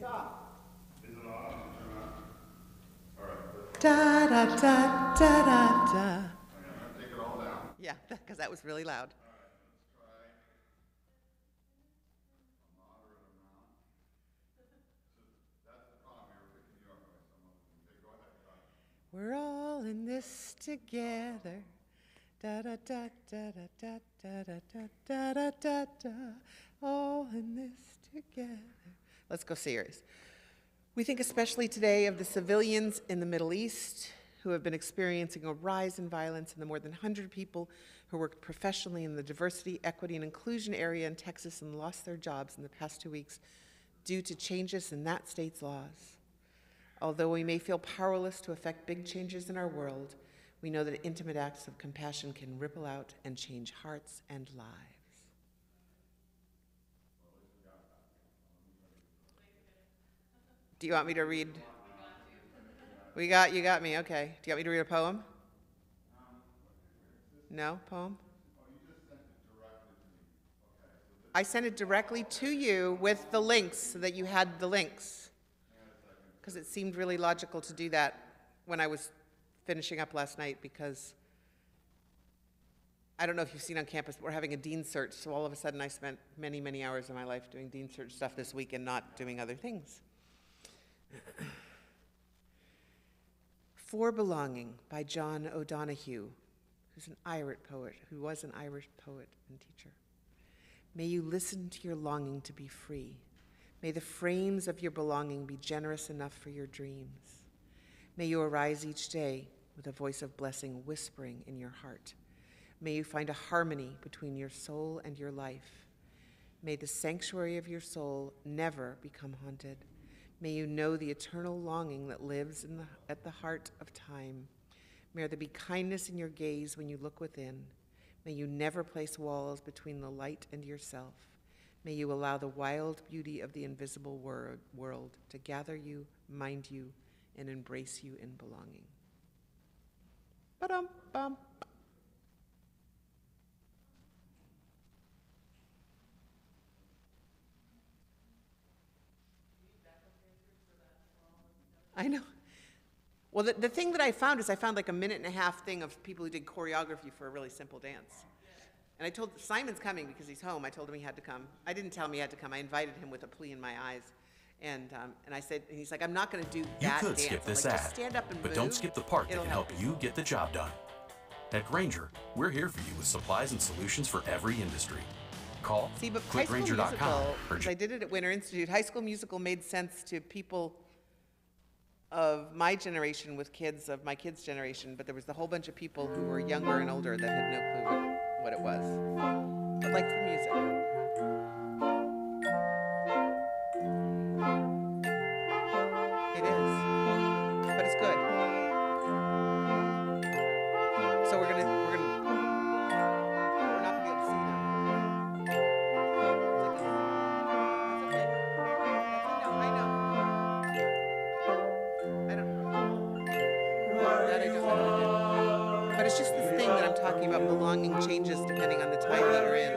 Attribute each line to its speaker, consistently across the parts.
Speaker 1: Da da da da da da.
Speaker 2: Yeah,
Speaker 1: because that was really loud. We're all in this together. Da da da da da da da da da da da da. All in this together. Let's go serious. We think especially today of the civilians in the Middle East who have been experiencing a rise in violence and the more than 100 people who worked professionally in the diversity, equity, and inclusion area in Texas and lost their jobs in the past two weeks due to changes in that state's laws. Although we may feel powerless to affect big changes in our world, we know that intimate acts of compassion can ripple out and change hearts and lives. Do you want me to read? We got, you got me, okay. Do you want me to read a poem? No, poem? I sent it directly to you with the links so that you had the links. Because it seemed really logical to do that when I was finishing up last night because I don't know if you've seen on campus, but we're having a dean search. So all of a sudden I spent many, many hours of my life doing dean search stuff this week and not doing other things. For Belonging by John O'Donohue, who's an Irish poet, who was an Irish poet and teacher. May you listen to your longing to be free. May the frames of your belonging be generous enough for your dreams. May you arise each day with a voice of blessing whispering in your heart. May you find a harmony between your soul and your life. May the sanctuary of your soul never become haunted. May you know the eternal longing that lives in the, at the heart of time. May there be kindness in your gaze when you look within. May you never place walls between the light and yourself. May you allow the wild beauty of the invisible wor- world to gather you, mind you, and embrace you in belonging. Ba-dum, I know. Well, the, the thing that I found is I found like a minute and a half thing of people who did choreography for a really simple dance. And I told Simon's coming because he's home. I told him he had to come. I didn't tell him he had to come. I invited him with a plea in my eyes. And, um, and I said, and he's like, I'm not going to do
Speaker 3: You
Speaker 1: that
Speaker 3: could
Speaker 1: dance.
Speaker 3: skip this
Speaker 1: like,
Speaker 3: ad,
Speaker 1: stand up and
Speaker 3: but
Speaker 1: move.
Speaker 3: don't skip the part that
Speaker 1: It'll
Speaker 3: can help you get the job done. At Grainger, we're here for you with supplies and solutions for every industry. Call,
Speaker 1: See, but High School Musical,
Speaker 3: or
Speaker 1: I did it at Winter Institute, High School Musical made sense to people of my generation with kids of my kids' generation, but there was a whole bunch of people who were younger and older that had no clue what, what it was. But like the music. It's just this thing that I'm talking about, belonging changes depending on the time that you're in.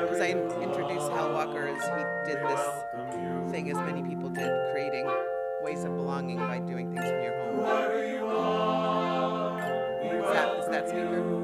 Speaker 1: Because I introduced Hal Walker as he did this thing as many people did, creating ways of belonging by doing things from your home. Is that, is that speaker?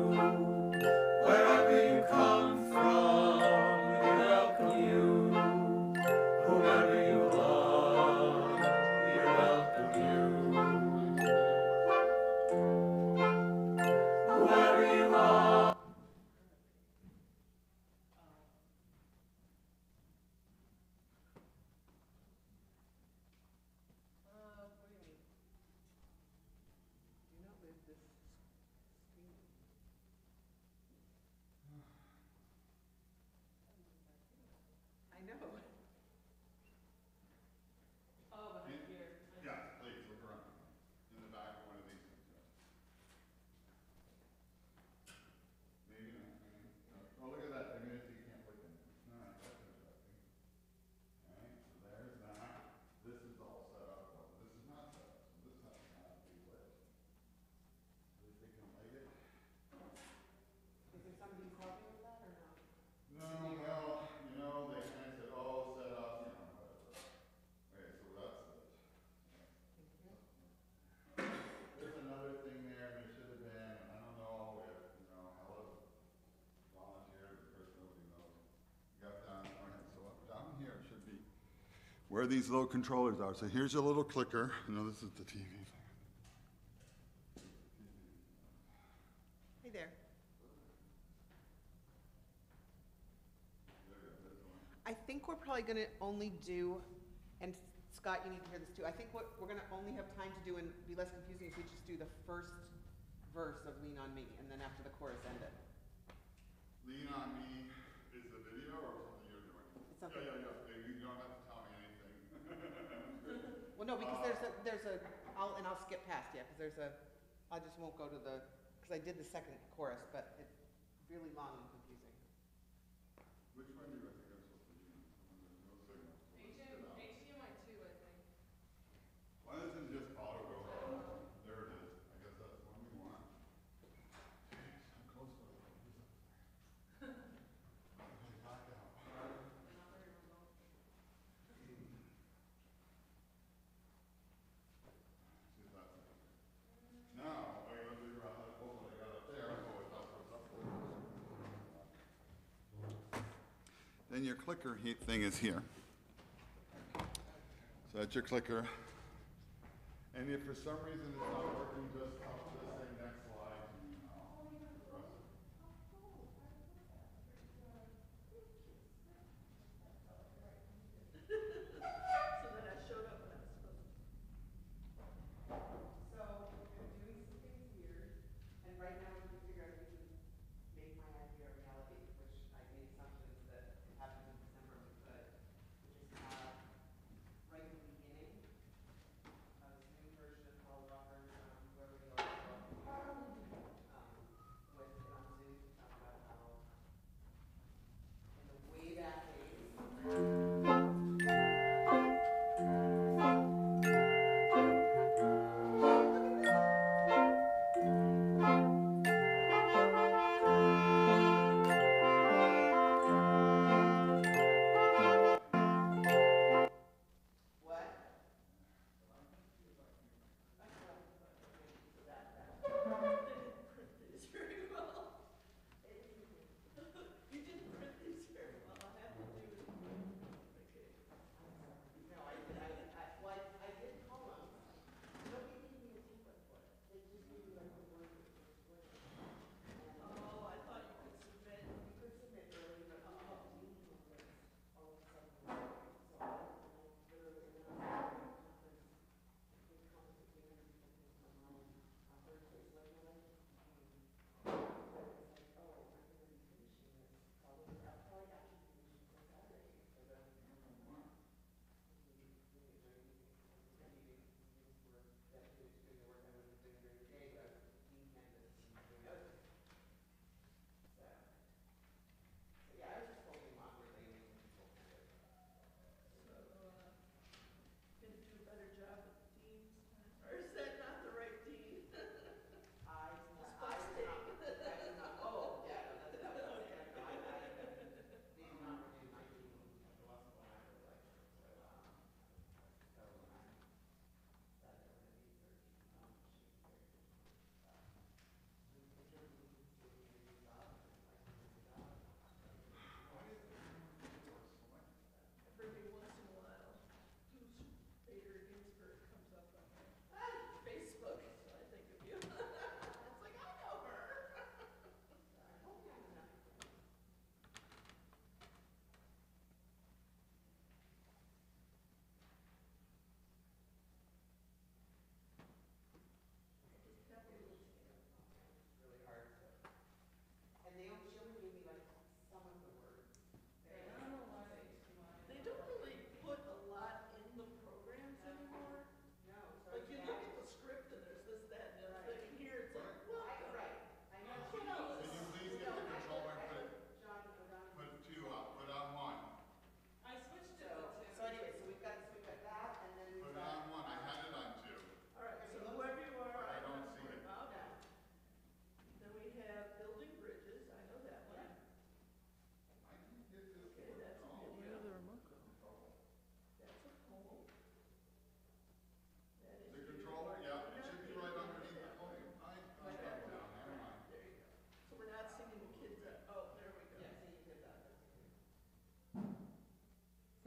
Speaker 2: Where these little controllers are, so here's your little clicker, no, this is the TV.
Speaker 1: Hey there. I think we're probably gonna only do, and Scott, you need to hear this too, I think what we're gonna only have time to do and be less confusing if we just do the first verse of Lean on Me, and then after the chorus end it.
Speaker 2: Lean on me is the video or something you're doing?
Speaker 1: It's something
Speaker 2: Yeah, yeah, yeah, you don't have to tell me anything.
Speaker 1: Well, no, because there's a, there's a, I'll, and I'll skip past, yeah, because there's a, I just won't go to the, because I did the second chorus, but it's really long and confusing.
Speaker 2: Which one do you think I'm supposed to be using? There's no signal. so let's get out.
Speaker 4: HDMI two, I think.
Speaker 2: Why doesn't it just auto go? There it is. I guess that's the one we want. Jeez, I'm close to it. Okay, back out. See if that's it. Now, I gotta figure out how to pull what I got up there. Oh, it's up, it's up. Then your clicker thing is here. So that's your clicker. And if for some reason it's not working, just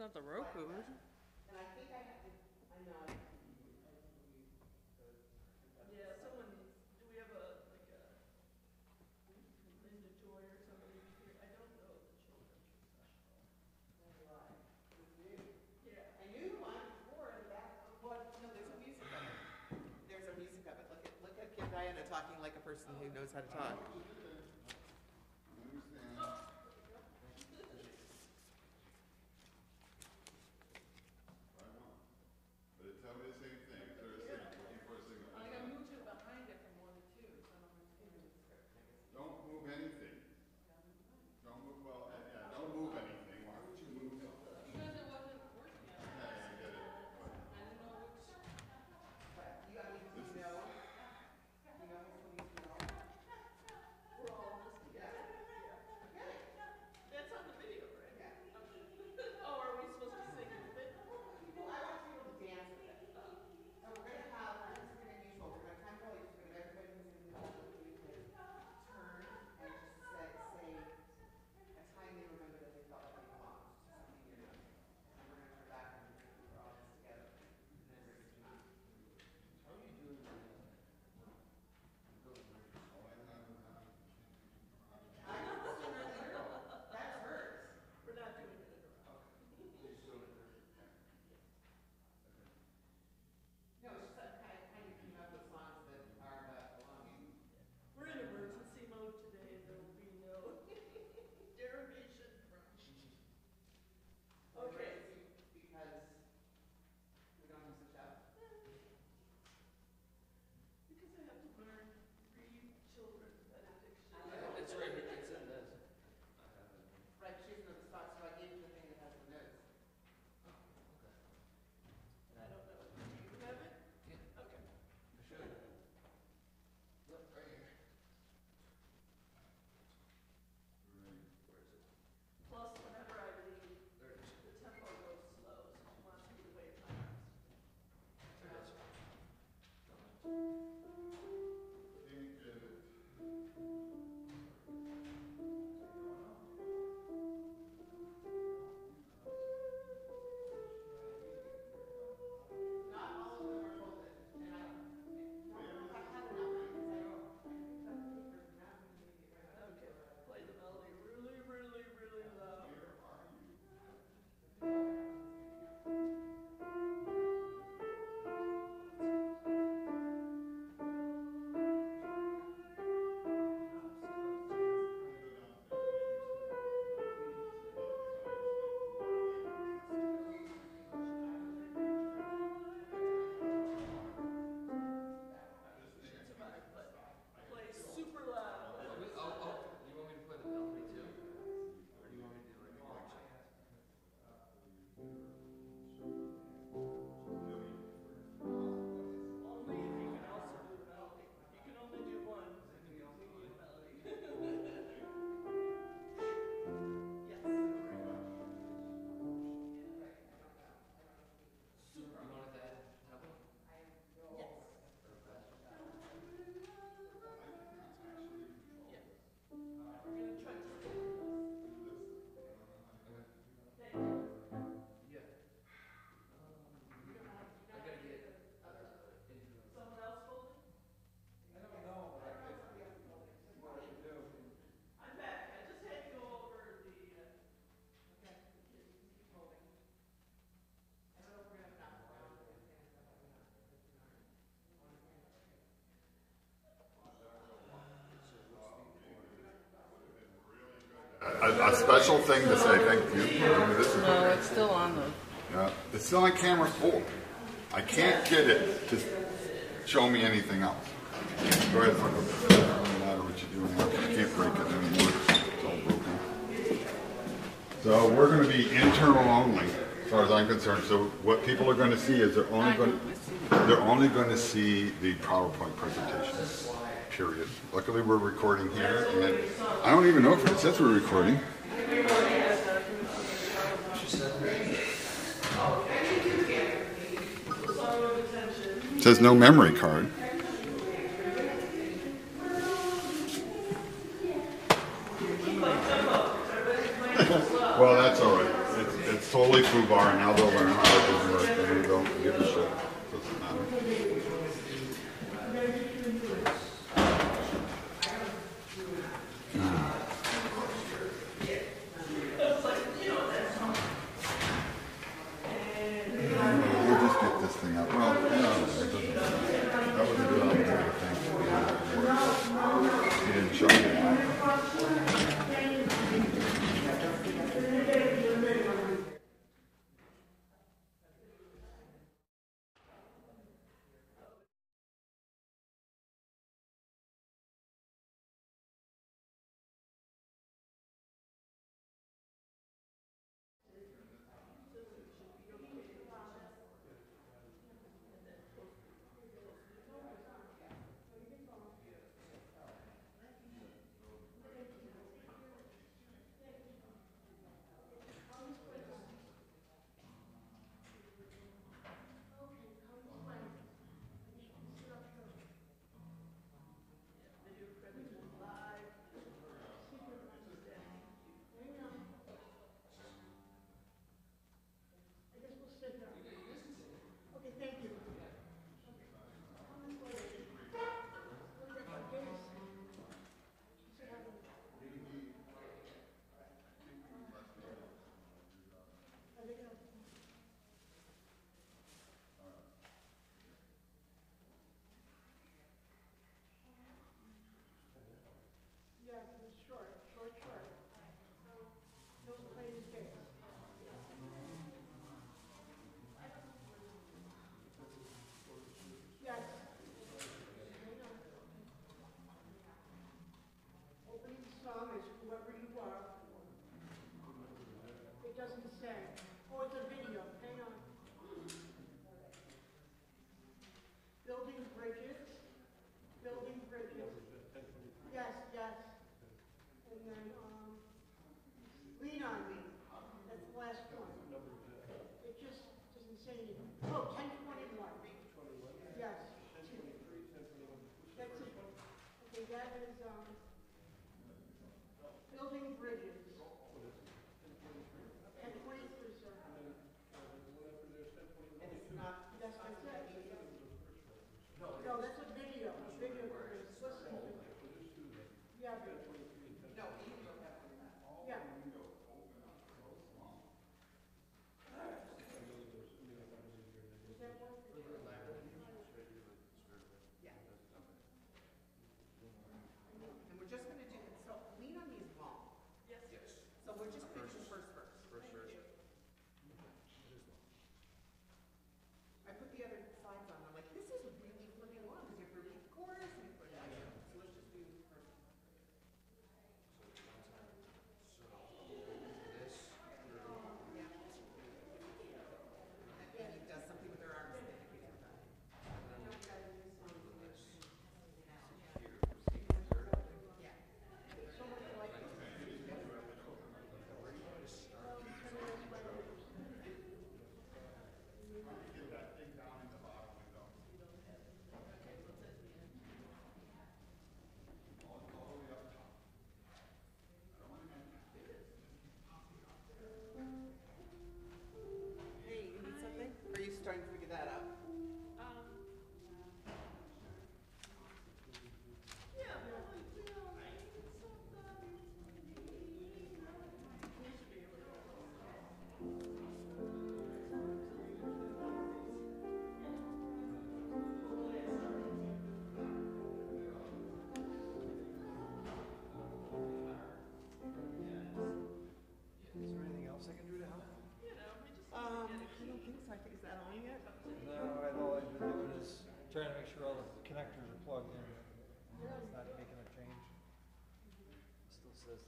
Speaker 5: not the Roku. is it?
Speaker 1: And I think I have to, I know.
Speaker 5: Yeah, someone, do we have a, like a Linda Joy or somebody
Speaker 1: that, well, no, there's a music of it. There's a music of it. Look at, look at Kim Diana talking like a person who knows how to talk.
Speaker 5: Oh,
Speaker 1: a,
Speaker 2: special thing to say thank you. No, this is
Speaker 5: no it's still on though.
Speaker 2: Yeah, it's still on camera four. I can't get it to show me anything else. Go ahead, Franco. It doesn't matter what you're doing. I can't break it anymore. It's all broken. So we're going to be internal only, as far as I'm concerned. So what people are going to see is they're only going they're only going to see the PowerPoint presentation period. Luckily, we're recording here, and I don't even know if it says we're recording. It says no memory card.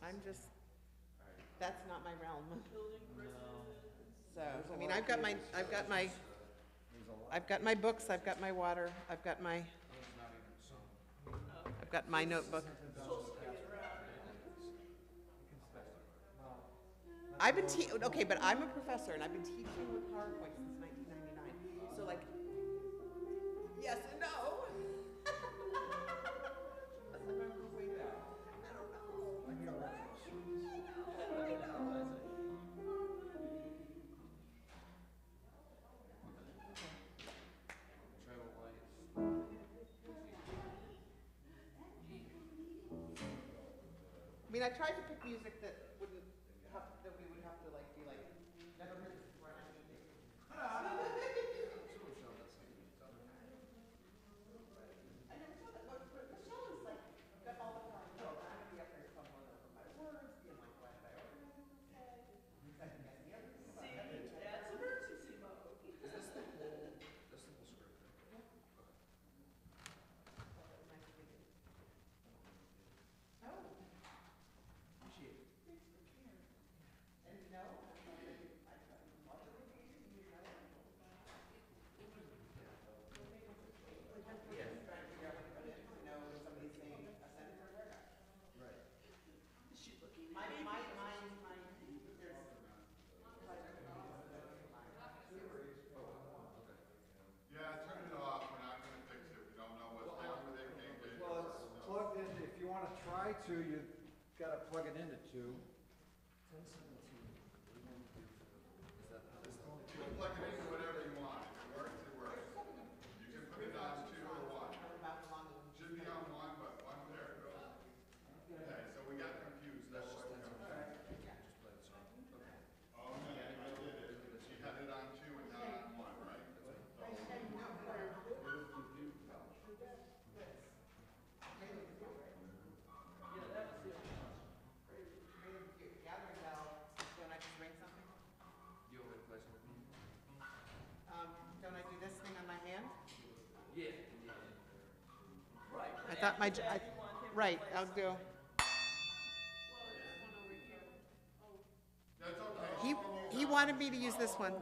Speaker 1: I'm just, that's not my realm, so, I mean, I've got my, I've got my, I've got my books, I've got my water, I've got my, I've got my notebook. I've been te- okay, but I'm a professor and I've been teaching with PowerPoint since nineteen ninety-nine, so like, yes and no. mean, I tried to pick thought my, right, I'll do. He, he wanted me to use this one.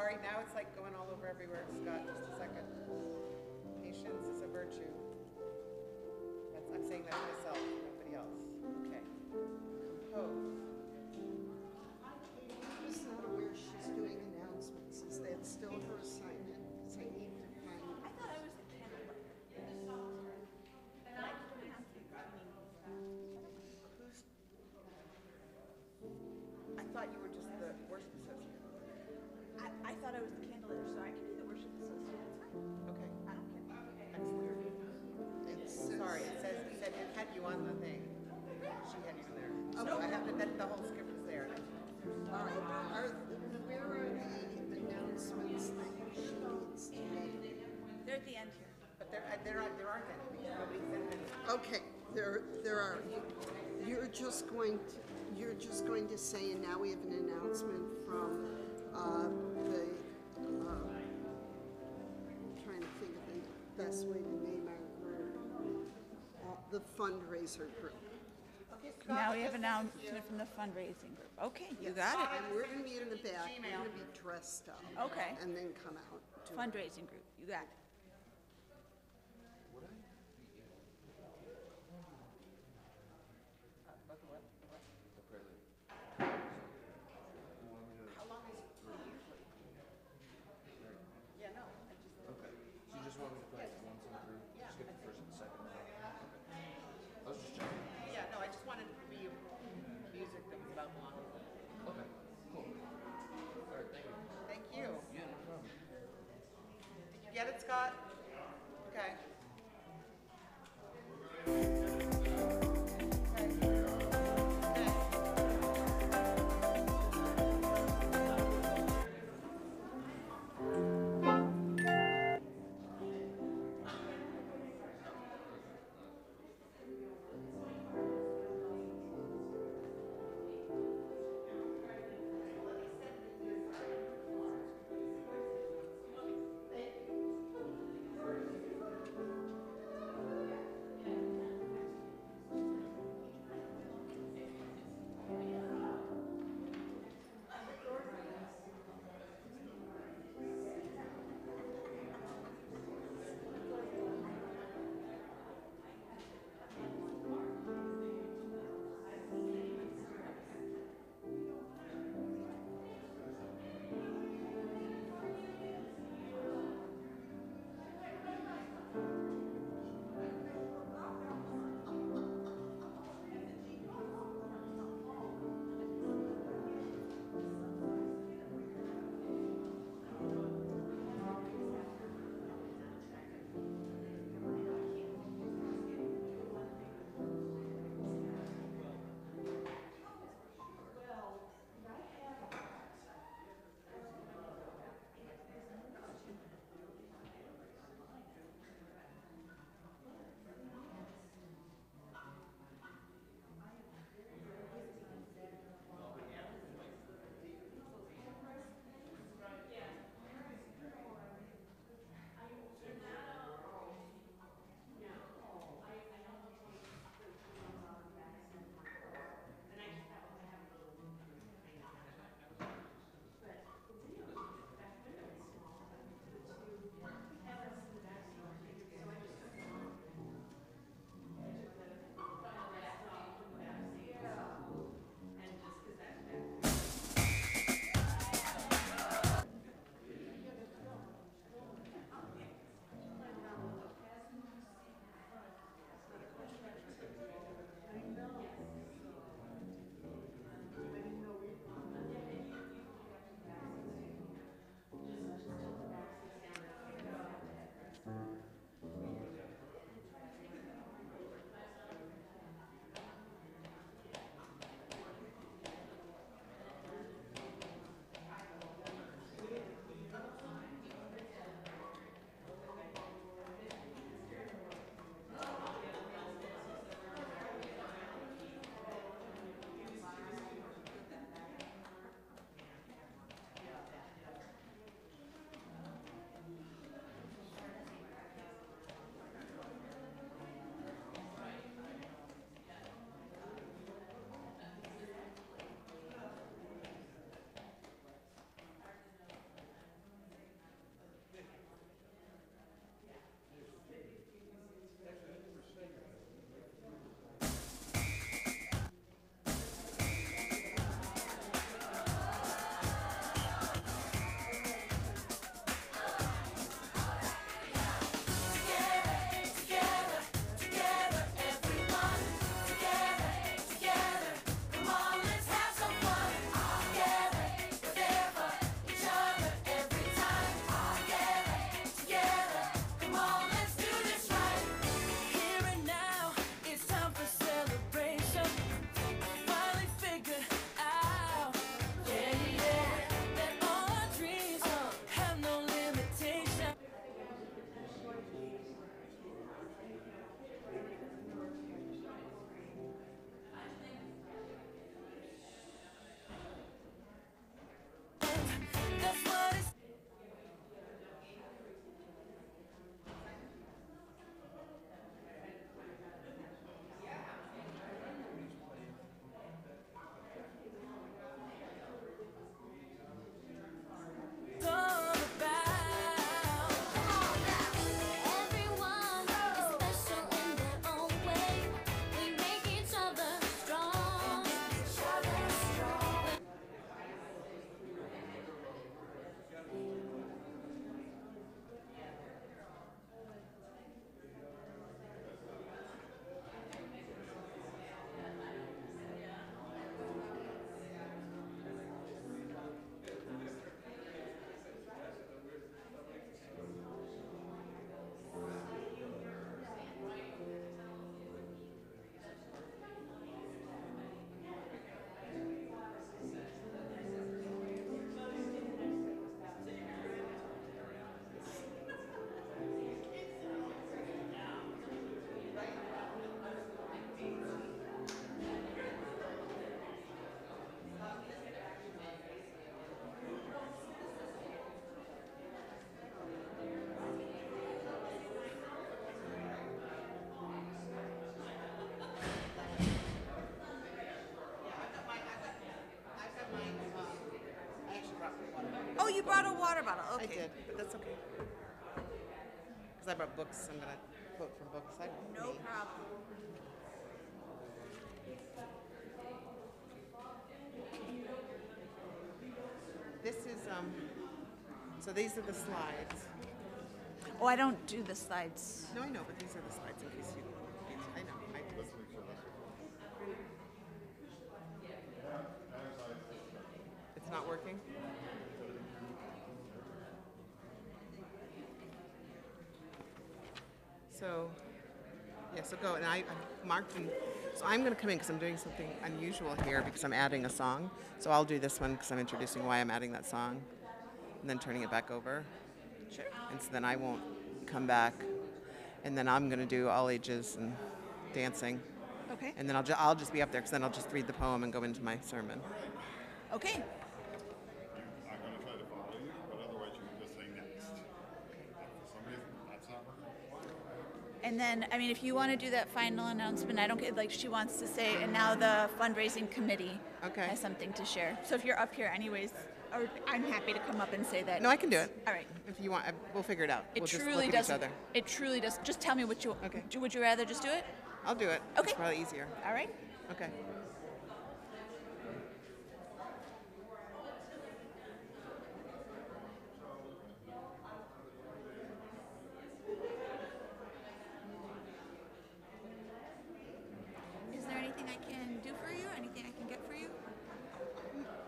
Speaker 1: sorry. Now it's like going all over everywhere, Scott.
Speaker 6: I
Speaker 7: thought I was the candlelit, so I can be the worship associate. It's.
Speaker 1: Okay.
Speaker 7: I don't care.
Speaker 1: Excellent.
Speaker 6: It's,
Speaker 1: sorry, it says, it said it had you on the thing. She had you there. So I have to the whole script is there.
Speaker 6: All right. Are, where are the announcements that she needs to make?
Speaker 7: They're at the end here.
Speaker 1: But there, uh, there, are, there aren't any. Nobody.
Speaker 6: Okay. There, there are. You're just going to, you're just going to say, and now we have an announcement from uh, best way to name our group, uh, the fundraiser group.
Speaker 7: Now we have
Speaker 1: an
Speaker 7: announcement from the fundraising group. Okay, you got it.
Speaker 6: And we're gonna be in the back, we're gonna be dressed up.
Speaker 7: Okay.
Speaker 6: And then come out. to-
Speaker 7: Fundraising group, you got it. A water
Speaker 1: I did, but that's okay. Because I brought books, I'm gonna quote from books. I
Speaker 7: No
Speaker 1: me.
Speaker 7: problem.
Speaker 1: This is, um, so these are the slides.
Speaker 7: Oh, I don't do the slides.
Speaker 1: No, I know, but these are the slides in case you, I know, I do. It's not working? So, yeah, so go, and I, I marked and, so I'm gonna come in because I'm doing something unusual here because I'm adding a song. So I'll do this one because I'm introducing why I'm adding that song, and then turning it back over.
Speaker 7: Sure.
Speaker 1: And so then I won't come back, and then I'm gonna do all ages and dancing,
Speaker 7: Okay.
Speaker 1: and then I'll, ju- I'll just be up there because then I'll just read the poem and go into my sermon.
Speaker 7: Okay.
Speaker 2: I'm gonna try to follow you, but otherwise you can just say next. For some reason, that's not working.
Speaker 7: And then, I mean, if you want to do that final announcement, I don't get like she wants to say, and now the fundraising committee
Speaker 1: Okay.
Speaker 7: has something to share. So if you're up here, anyways, or I'm happy to come up and say that.
Speaker 1: No, I can do it.
Speaker 7: All right.
Speaker 1: If you want, I- we'll figure it out.
Speaker 7: It
Speaker 1: we'll just
Speaker 7: truly
Speaker 1: at each
Speaker 7: doesn't.
Speaker 1: other.
Speaker 7: It truly does. Just tell me what you.
Speaker 1: Okay.
Speaker 7: do- Would you rather just do it?
Speaker 1: I'll do it.
Speaker 7: Okay.
Speaker 1: It's probably easier.
Speaker 7: All right.
Speaker 1: Okay.
Speaker 7: Is there anything I can do for you? Anything I can get for you?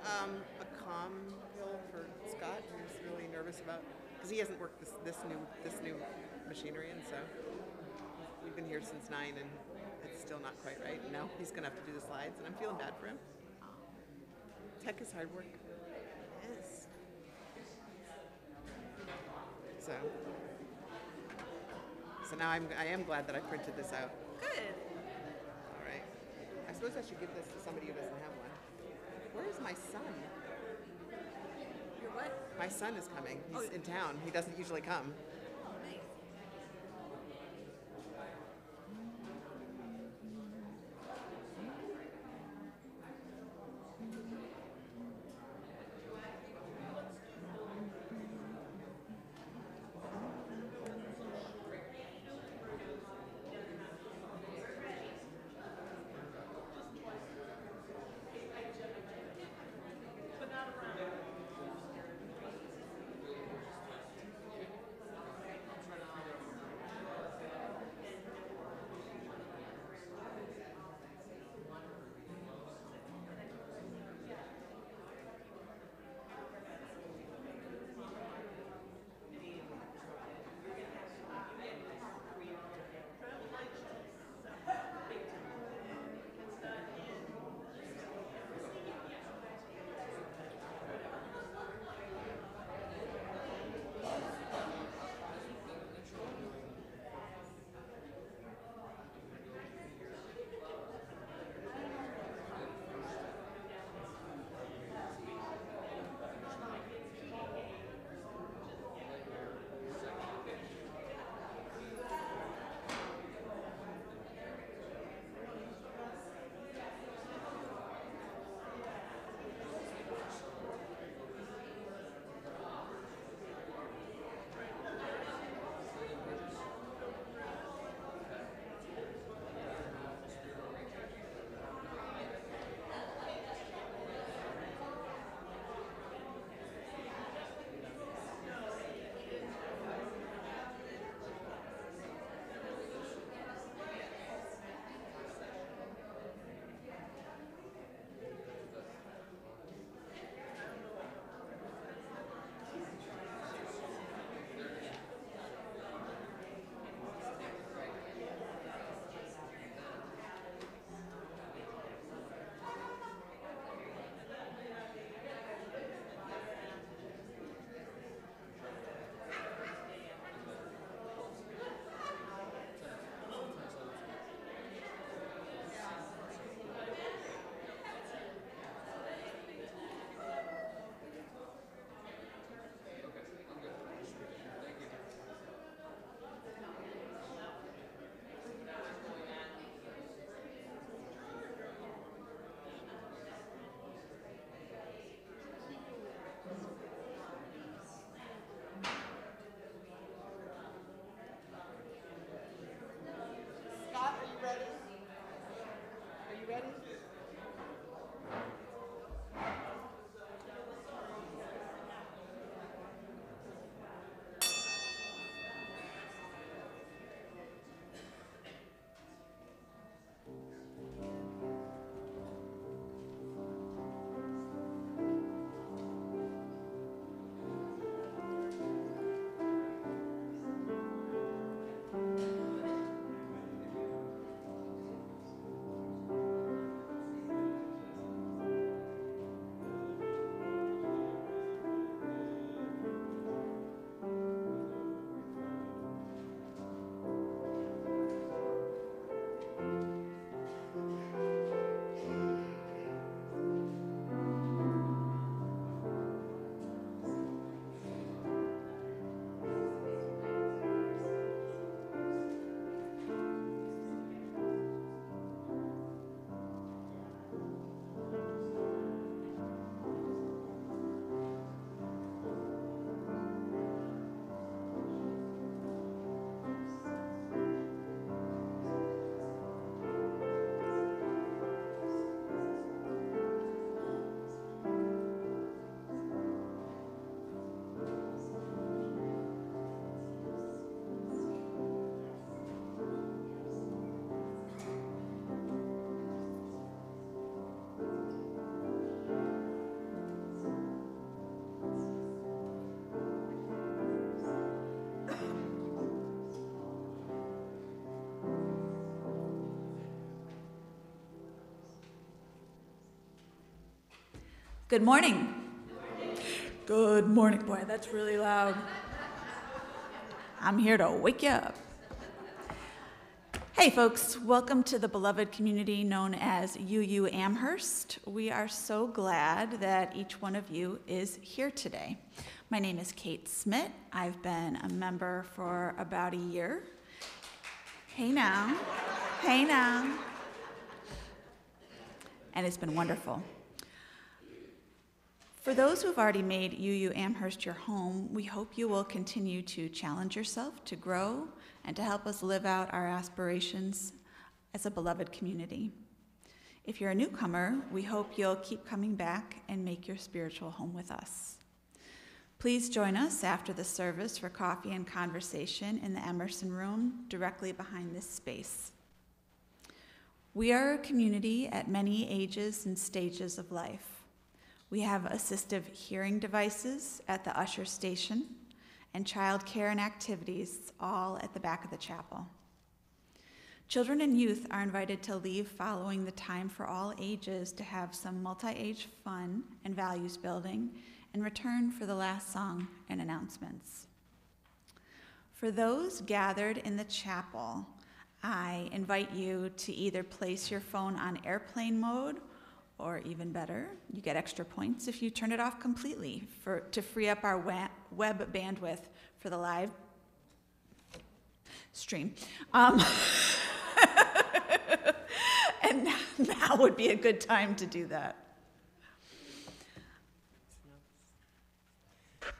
Speaker 1: Um, a calm pill for Scott, who's really nervous about, because he hasn't worked this, this new, this new machinery, and so we've been here since nine, and it's still not quite right. Now he's gonna have to do the slides, and I'm feeling bad for him. Tech is hard work.
Speaker 7: It is.
Speaker 1: So, so now I'm, I am glad that I printed this out.
Speaker 7: Good.
Speaker 1: All right. I suppose I should give this to somebody who doesn't have one. Where is my son?
Speaker 7: What?
Speaker 1: My son is coming. He's
Speaker 7: Oh.
Speaker 1: in town. He doesn't usually come.
Speaker 7: Good morning. Good morning. Boy, that's really loud. I'm here to wake you up. Hey, folks, welcome to the beloved community known as UU Amherst. We are so glad that each one of you is here today. My name is Kate Smith. I've been a member for about a year. Hey now. Hey now. And it's been wonderful. For those who've already made UU Amherst your home, we hope you will continue to challenge yourself to grow and to help us live out our aspirations as a beloved community. If you're a newcomer, we hope you'll keep coming back and make your spiritual home with us. Please join us after the service for coffee and conversation in the Emerson Room directly behind this space. We are a community at many ages and stages of life. We have assistive hearing devices at the usher station and childcare and activities all at the back of the chapel. Children and youth are invited to leave following the time for all ages to have some multi age fun and values building and return for the last song and announcements. For those gathered in the chapel, I invite you to either place your phone on airplane mode or even better, you get extra points if you turn it off completely for, to free up our web bandwidth for the live stream. Um, and now would be a good time to do that.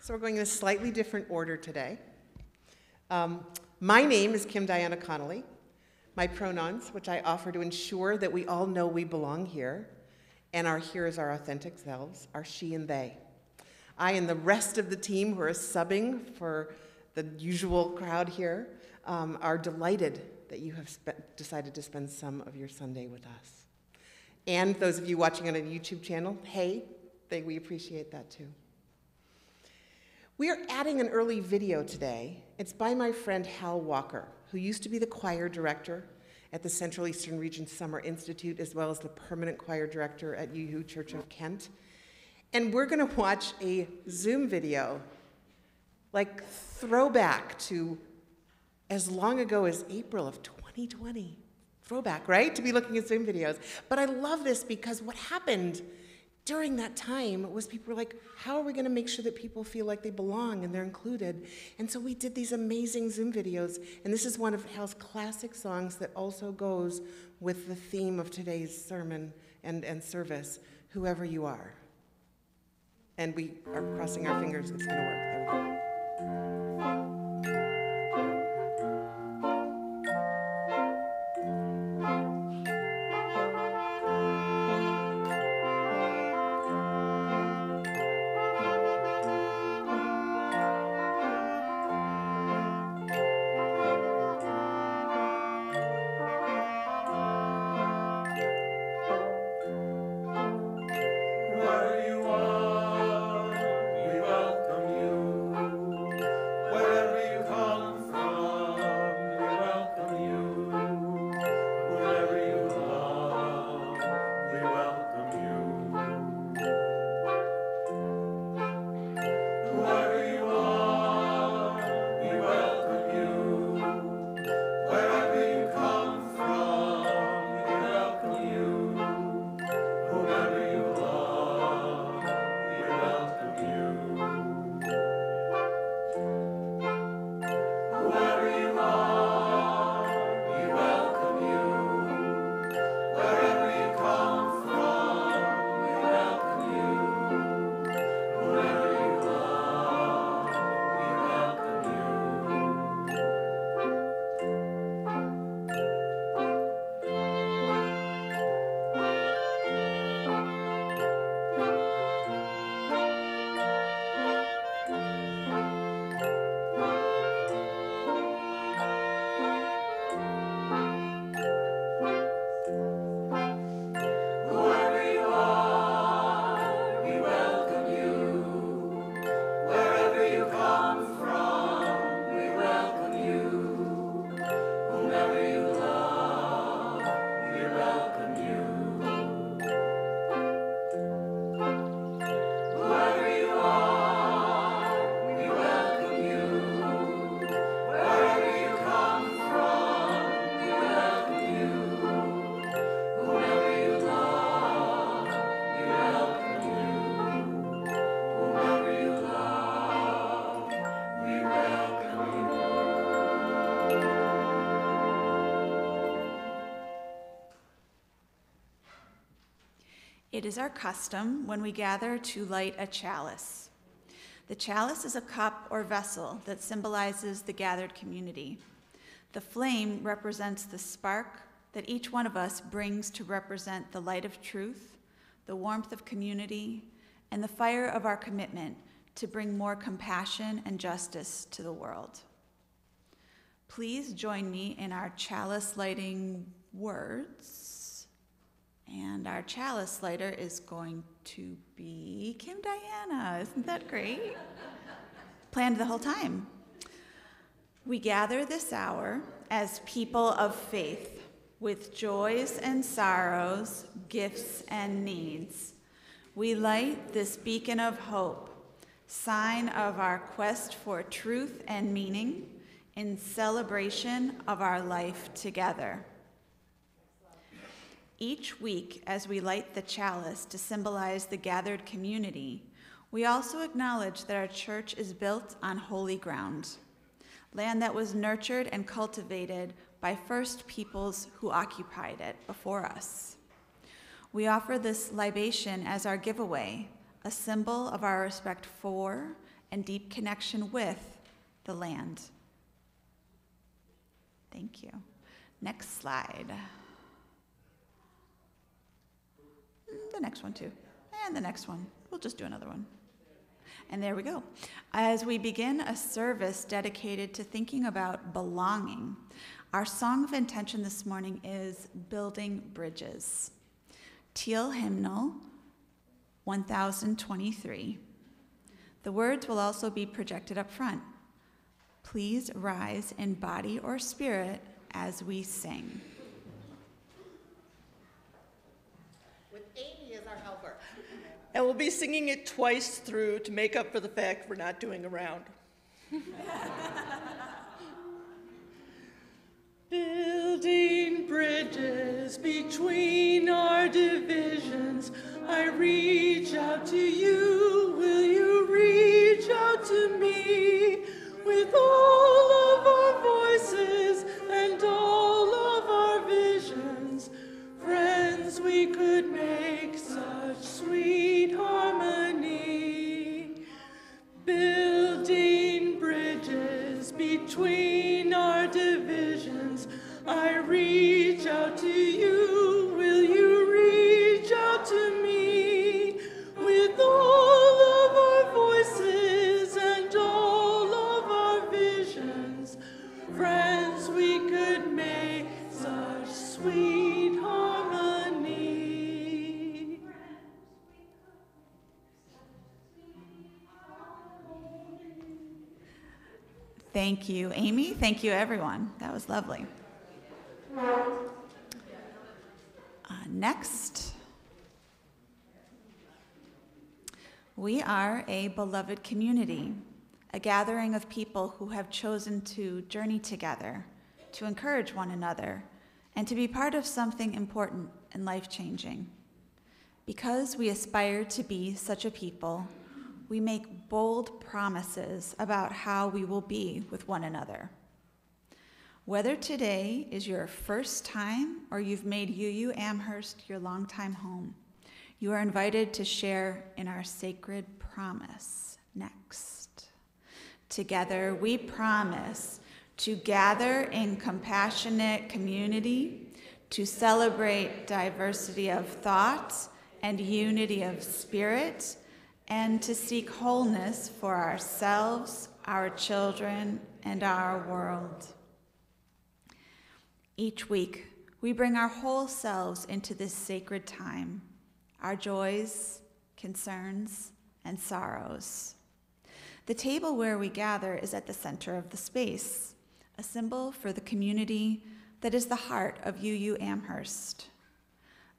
Speaker 1: So we're going in a slightly different order today. Um, my name is Kim Diana Connolly. My pronouns, which I offer to ensure that we all know we belong here and our here as our authentic selves, are she and they. I and the rest of the team who are subbing for the usual crowd here um, are delighted that you have decided to spend some of your Sunday with us. And those of you watching on a YouTube channel, hey, they, we appreciate that too. We are adding an early video today. It's by my friend Hal Walker, who used to be the choir director at the Central Eastern Region Summer Institute, as well as the permanent choir director at UU Church of Kent. And we're going to watch a Zoom video, like throwback to as long ago as April of 2020. Throwback, right? To be looking at Zoom videos. But I love this because what happened during that time it was people were like, how are we going to make sure that people feel like they belong and they're included? And so we did these amazing Zoom videos. And this is one of Hal's classic songs that also goes with the theme of today's sermon and, and service whoever you are. And we are crossing our fingers, it's going to work. There we go.
Speaker 7: It is our custom when we gather to light a chalice. The chalice is a cup or vessel that symbolizes the gathered community. The flame represents the spark that each one of us brings to represent the light of truth, the warmth of community, and the fire of our commitment to bring more compassion and justice to the world. Please join me in our chalice lighting words. And our chalice lighter is going to be Kim Diana. Isn't that great? Planned the whole time. We gather this hour as people of faith with joys and sorrows, gifts and needs. We light this beacon of hope, sign of our quest for truth and meaning in celebration of our life together. Each week, as we light the chalice to symbolize the gathered community, we also acknowledge that our church is built on holy ground, land that was nurtured and cultivated by first peoples who occupied it before us. We offer this libation as our giveaway, a symbol of our respect for and deep connection with the land. Thank you. Next slide. The next one, too. And the next one. We'll just do another one. And there we go. As we begin a service dedicated to thinking about belonging, our song of intention this morning is Building Bridges. Teal Hymnal 1023. The words will also be projected up front. Please rise in body or spirit as we sing.
Speaker 1: With Amy as our helper.
Speaker 4: And we'll be singing it twice through to make up for the fact we're not doing a round. Building bridges between our divisions, I reach out to you. Will you reach out to me
Speaker 7: Thank you, everyone. That was lovely. Uh, next, we are a beloved community, a gathering of people who have chosen to journey together, to encourage one another, and to be part of something important and life changing. Because we aspire to be such a people, we make bold promises about how we will be with one another. Whether today is your first time or you've made UU Amherst your longtime home, you are invited to share in our sacred promise next. Together, we promise to gather in compassionate community, to celebrate diversity of thought and unity of spirit, and to seek wholeness for ourselves, our children, and our world. Each week, we bring our whole selves into this sacred time, our joys, concerns, and sorrows. The table where we gather is at the center of the space, a symbol for the community that is the heart of UU Amherst.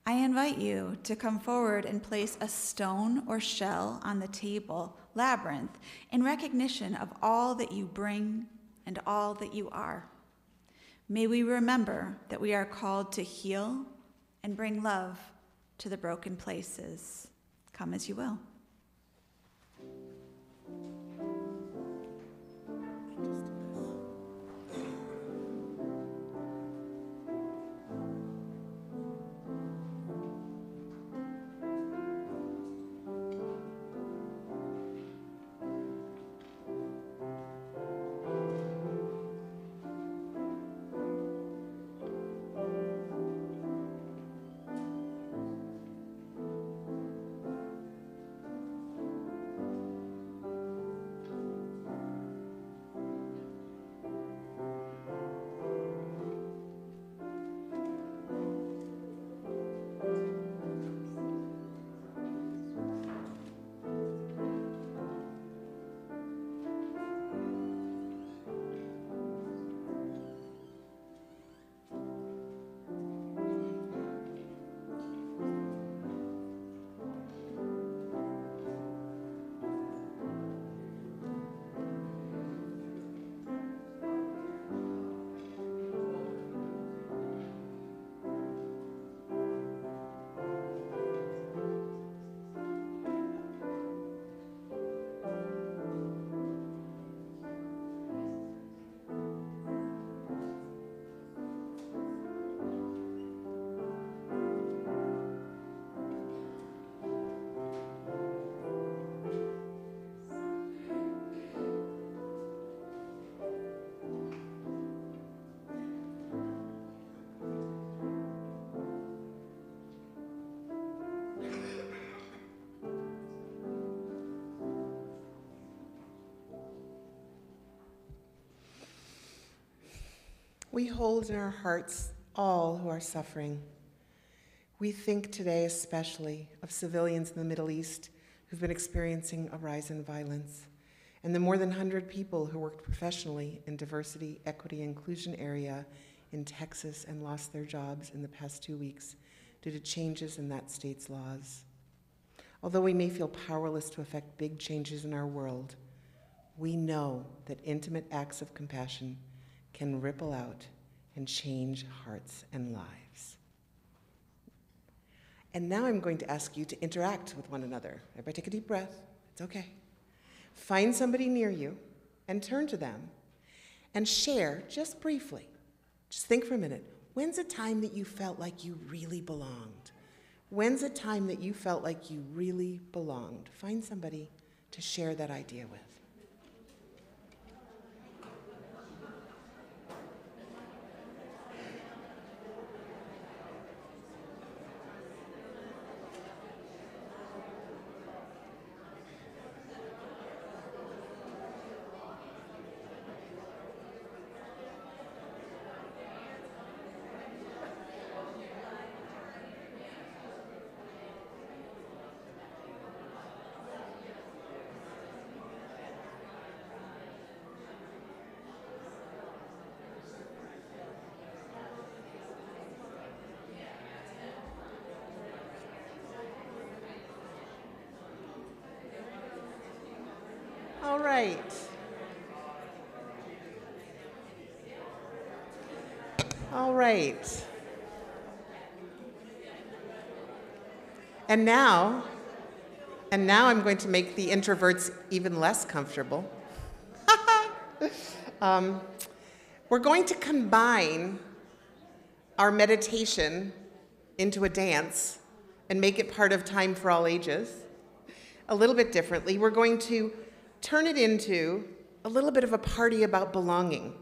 Speaker 7: I invite you to come forward and place a stone or shell on the table, labyrinth, in recognition of all that you bring and all that you are. May we remember that we are called to heal and bring love to the broken places. Come as you will.
Speaker 1: We hold in our hearts all who are suffering. We think today especially of civilians in the Middle East who've been experiencing a rise in violence, and the more than 100 people who worked professionally in diversity, equity, inclusion area in Texas and lost their jobs in the past two weeks due to changes in that state's laws. Although we may feel powerless to affect big changes in our world, we know that intimate acts of compassion can ripple out and change hearts and lives. And now I'm going to ask you to interact with one another. Everybody take a deep breath. It's okay. Find somebody near you and turn to them and share just briefly. Just think for a minute. When's a time that you felt like you really belonged? When's a time that you felt like you really belonged? Find somebody to share that idea with. All right. All right. And now, and now I'm going to make the introverts even less comfortable. um, we're going to combine our meditation into a dance and make it part of Time for All Ages a little bit differently. We're going to turn it into a little bit of a party about belonging.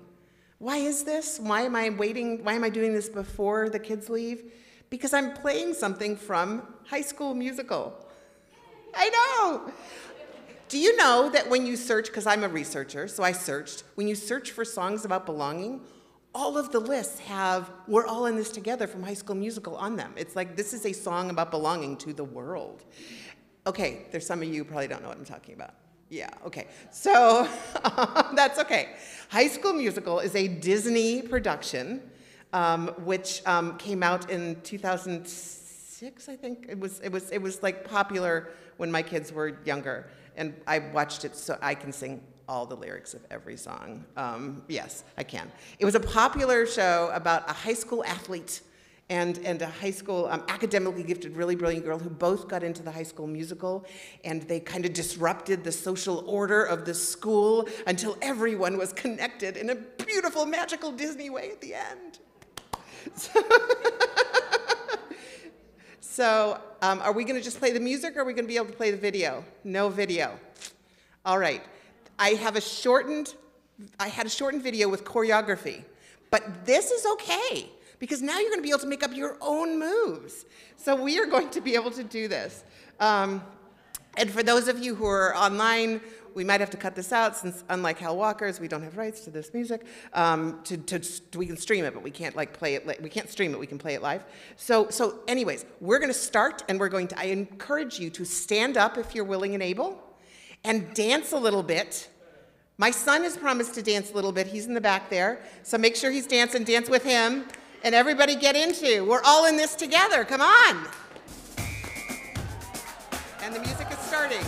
Speaker 1: Why is this? Why am I waiting? Why am I doing this before the kids leave? Because I'm playing something from High School Musical. I know. Do you know that when you search, because I'm a researcher, so I searched, when you search for songs about belonging, all of the lists have We're All in This Together from High School Musical on them. It's like this is a song about belonging to the world. Okay, there's some of you probably don't know what I'm talking about. Yeah, okay. So that's okay. High School Musical is a Disney production um, which um, came out in 2006, I think. It was, it, was, it was like popular when my kids were younger. And I watched it so I can sing all the lyrics of every song. Um, yes, I can. It was a popular show about a high school athlete and, and a high school um, academically gifted, really brilliant girl who both got into the high school musical, and they kind of disrupted the social order of the school until everyone was connected in a beautiful, magical Disney way at the end. So, so um, are we going to just play the music, or are we going to be able to play the video? No video. All right. I have a shortened, I had a shortened video with choreography, but this is okay because now you're going to be able to make up your own moves. So we are going to be able to do this. Um, and for those of you who are online, we might have to cut this out since, unlike Hal Walker's, we don't have rights to this music. Um, to, to, we can stream it, but we can't like play it. We can't stream it. We can play it live. So, so anyways, we're going to start, and we're going to. I encourage you to stand up if you're willing and able, and dance a little bit. My son has promised to dance a little bit. He's in the back there, so make sure he's dancing. Dance with him and everybody get into. We're all in this together. Come on. And the music is starting.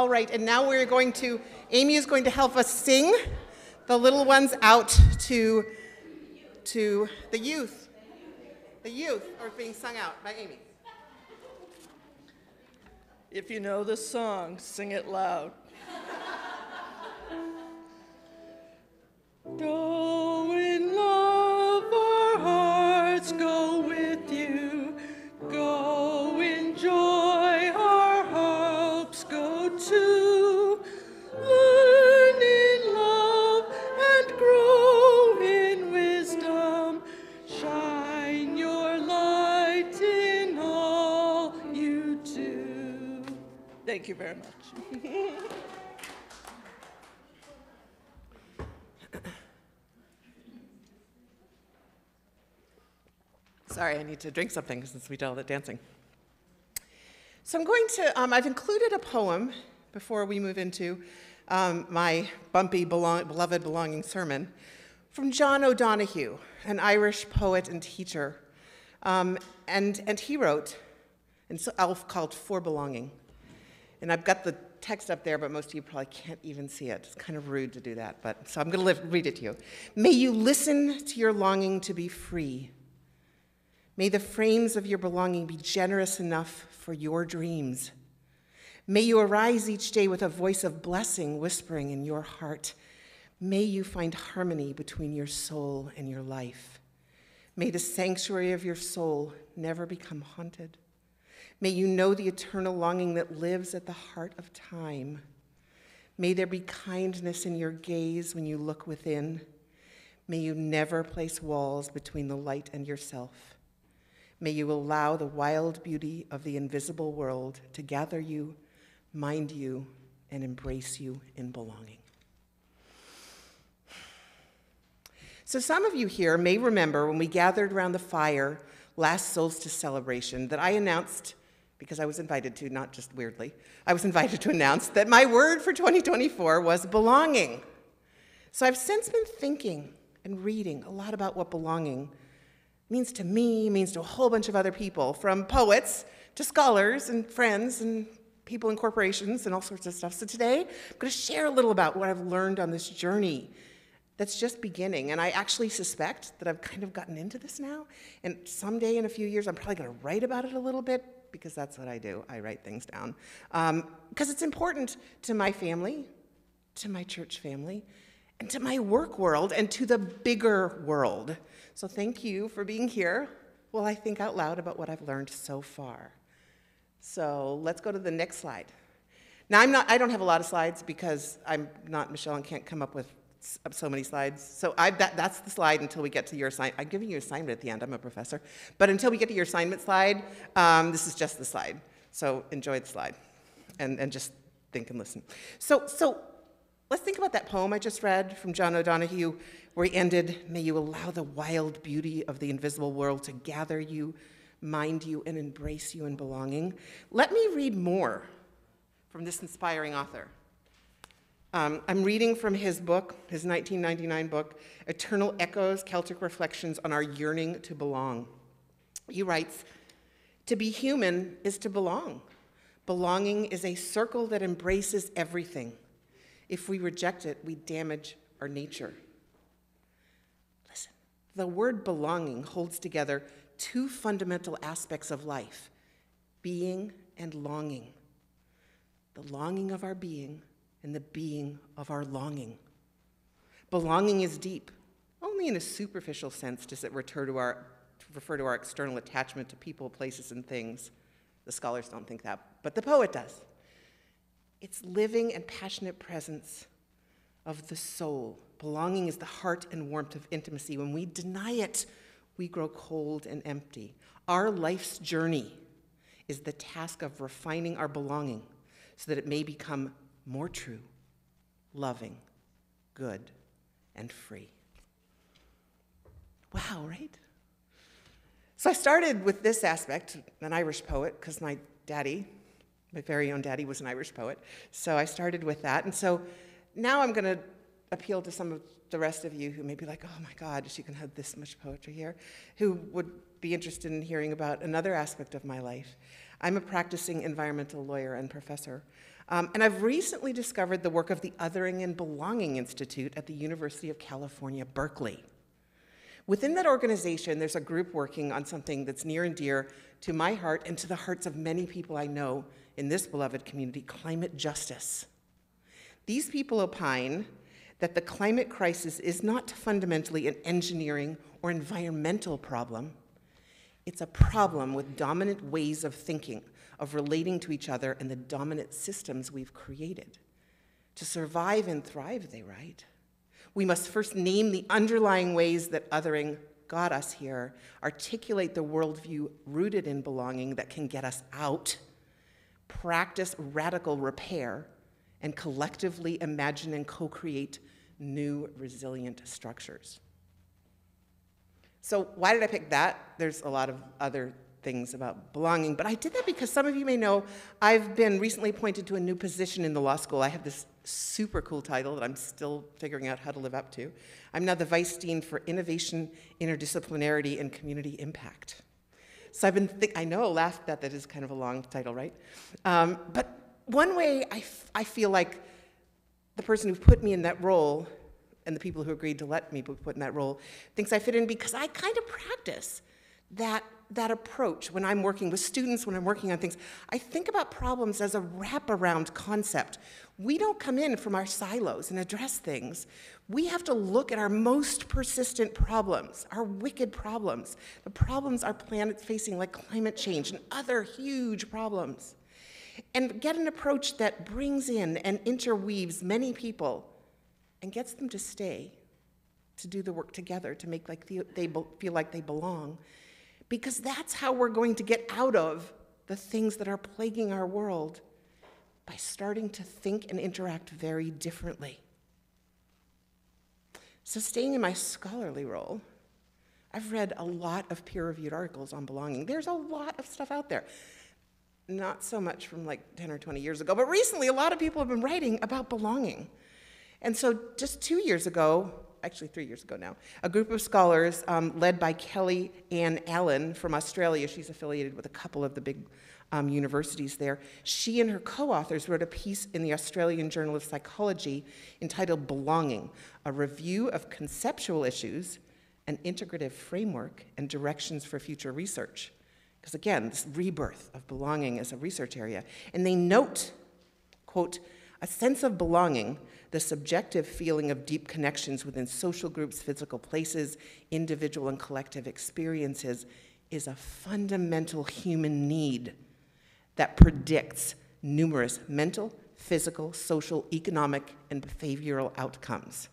Speaker 1: All right, and now we're going to, Amy is going to help us sing the little ones out to, to the youth. The youth are being sung out by Amy.
Speaker 4: If you know the song, sing it loud. Go Thank you very much.
Speaker 1: Sorry, I need to drink something since we did all that dancing. So I'm going to, um, I've included a poem before we move into um, my bumpy, belong, beloved belonging sermon from John O'Donohue, an Irish poet and teacher. Um, and, and he wrote, and so Elf called For Belonging. And I've got the text up there, but most of you probably can't even see it. It's kind of rude to do that, but so I'm going to read it to you. May you listen to your longing to be free. May the frames of your belonging be generous enough for your dreams. May you arise each day with a voice of blessing whispering in your heart. May you find harmony between your soul and your life. May the sanctuary of your soul never become haunted. May you know the eternal longing that lives at the heart of time. May there be kindness in your gaze when you look within. May you never place walls between the light and yourself. May you allow the wild beauty of the invisible world to gather you, mind you, and embrace you in belonging. So, some of you here may remember when we gathered around the fire last solstice celebration that I announced, because I was invited to, not just weirdly, I was invited to announce that my word for 2024 was belonging. So, I've since been thinking and reading a lot about what belonging means to me, means to a whole bunch of other people, from poets to scholars and friends and people in corporations and all sorts of stuff. So today, I'm going to share a little about what I've learned on this journey that's just beginning. And I actually suspect that I've kind of gotten into this now. And someday in a few years, I'm probably going to write about it a little bit because that's what I do. I write things down. Um, because it's important to my family, to my church family, and to my work world, and to the bigger world. So thank you for being here while I think out loud about what I've learned so far. So let's go to the next slide. Now I'm not, I don't have a lot of slides because I'm not Michelle and can't come up with so many slides. So I, that, that's the slide until we get to your assignment. I'm giving you assignment at the end, I'm a professor. But until we get to your assignment slide, um, this is just the slide. So enjoy the slide and, and just think and listen. So, so let's think about that poem I just read from John O'Donohue where he ended, May you allow the wild beauty of the invisible world to gather you, mind you, and embrace you in belonging. Let me read more from this inspiring author. Um, I'm reading from his book, his 1999 book, Eternal Echoes Celtic Reflections on Our Yearning to Belong. He writes To be human is to belong. Belonging is a circle that embraces everything. If we reject it, we damage our nature. Listen, the word belonging holds together two fundamental aspects of life being and longing. The longing of our being and the being of our longing. Belonging is deep. Only in a superficial sense does it refer to our, refer to our external attachment to people, places, and things. The scholars don't think that, but the poet does. It's living and passionate presence of the soul. Belonging is the heart and warmth of intimacy. When we deny it, we grow cold and empty. Our life's journey is the task of refining our belonging so that it may become more true, loving, good, and free. Wow, right? So I started with this aspect, an Irish poet, because my daddy, my very own daddy, was an Irish poet. So I started with that. And so now I'm going to appeal to some of the rest of you who may be like, oh my God, she can have this much poetry here, who would be interested in hearing about another aspect of my life. I'm a practicing environmental lawyer and professor. Um, and I've recently discovered the work of the Othering and Belonging Institute at the University of California, Berkeley. Within that organization, there's a group working on something that's near and dear to my heart and to the hearts of many people I know in this beloved community climate justice. These people opine that the climate crisis is not fundamentally an engineering or environmental problem. It's a problem with dominant ways of thinking, of relating to each other, and the dominant systems we've created. To survive and thrive, they write, we must first name the underlying ways that othering got us here, articulate the worldview rooted in belonging that can get us out, practice radical repair, and collectively imagine and co create new resilient structures. So, why did I pick that? There's a lot of other things about belonging, but I did that because some of you may know I've been recently appointed to a new position in the law school. I have this super cool title that I'm still figuring out how to live up to. I'm now the Vice Dean for Innovation, Interdisciplinarity, and Community Impact. So I've been, think- I know, laughed at that is kind of a long title, right? Um, but one way I, f- I feel like the person who put me in that role and the people who agreed to let me be put in that role thinks I fit in because I kind of practice that, that approach when I'm working with students, when I'm working on things. I think about problems as a wraparound concept. We don't come in from our silos and address things. We have to look at our most persistent problems, our wicked problems, the problems our planet's facing, like climate change and other huge problems, and get an approach that brings in and interweaves many people and gets them to stay, to do the work together, to make like the, they feel like they belong. Because that's how we're going to get out of the things that are plaguing our world by starting to think and interact very differently. So, staying in my scholarly role, I've read a lot of peer reviewed articles on belonging. There's a lot of stuff out there. Not so much from like 10 or 20 years ago, but recently a lot of people have been writing about belonging. And so, just two years ago, actually three years ago now, a group of scholars um, led by Kelly Ann Allen from Australia, she's affiliated with a couple of the big um, universities there, she and her co authors wrote a piece in the Australian Journal of Psychology entitled Belonging A Review of Conceptual Issues, an Integrative Framework, and Directions for Future Research. Because again, this rebirth of belonging as a research area. And they note, quote, a sense of belonging, the subjective feeling of deep connections within social groups, physical places, individual and collective experiences, is a fundamental human need that predicts numerous mental, physical, social, economic, and behavioral outcomes.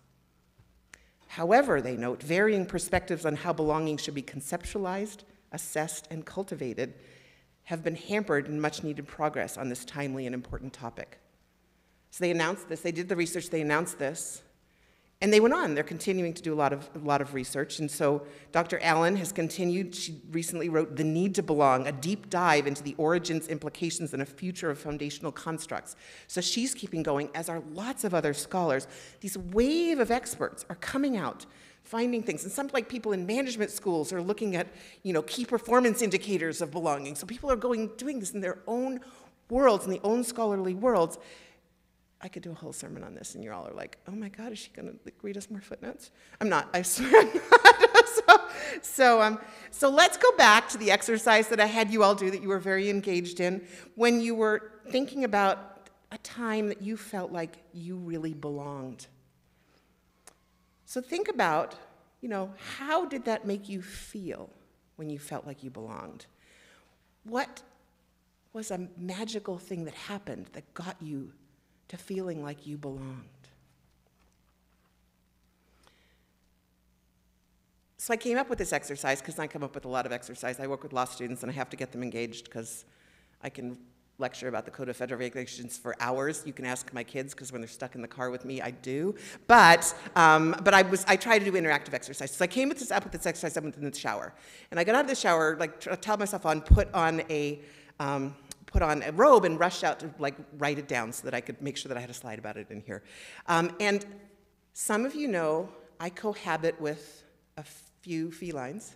Speaker 1: However, they note varying perspectives on how belonging should be conceptualized, assessed, and cultivated have been hampered in much needed progress on this timely and important topic. So they announced this, they did the research, they announced this, and they went on. They're continuing to do a lot of, a lot of research. And so Dr. Allen has continued. She recently wrote The Need to Belong, a deep dive into the origins, implications, and a future of foundational constructs. So she's keeping going, as are lots of other scholars. These wave of experts are coming out, finding things. And some like people in management schools are looking at, you know, key performance indicators of belonging. So people are going doing this in their own worlds, in their own scholarly worlds. I could do a whole sermon on this, and you all are like, oh my God, is she going to read us more footnotes? I'm not, I swear I'm not. so, so, um, so let's go back to the exercise that I had you all do that you were very engaged in when you were thinking about a time that you felt like you really belonged. So think about, you know, how did that make you feel when you felt like you belonged? What was a magical thing that happened that got you to feeling like you belonged. So I came up with this exercise because I come up with a lot of exercise. I work with law students and I have to get them engaged because I can lecture about the Code of Federal Regulations for hours. You can ask my kids because when they're stuck in the car with me, I do. But um, but I was I try to do interactive exercises. So I came with this, up with this exercise. I went in the shower, and I got out of the shower, like to tell myself on, put on a um, put on a robe and rushed out to like write it down so that I could make sure that I had a slide about it in here. Um, and some of you know I cohabit with a few felines.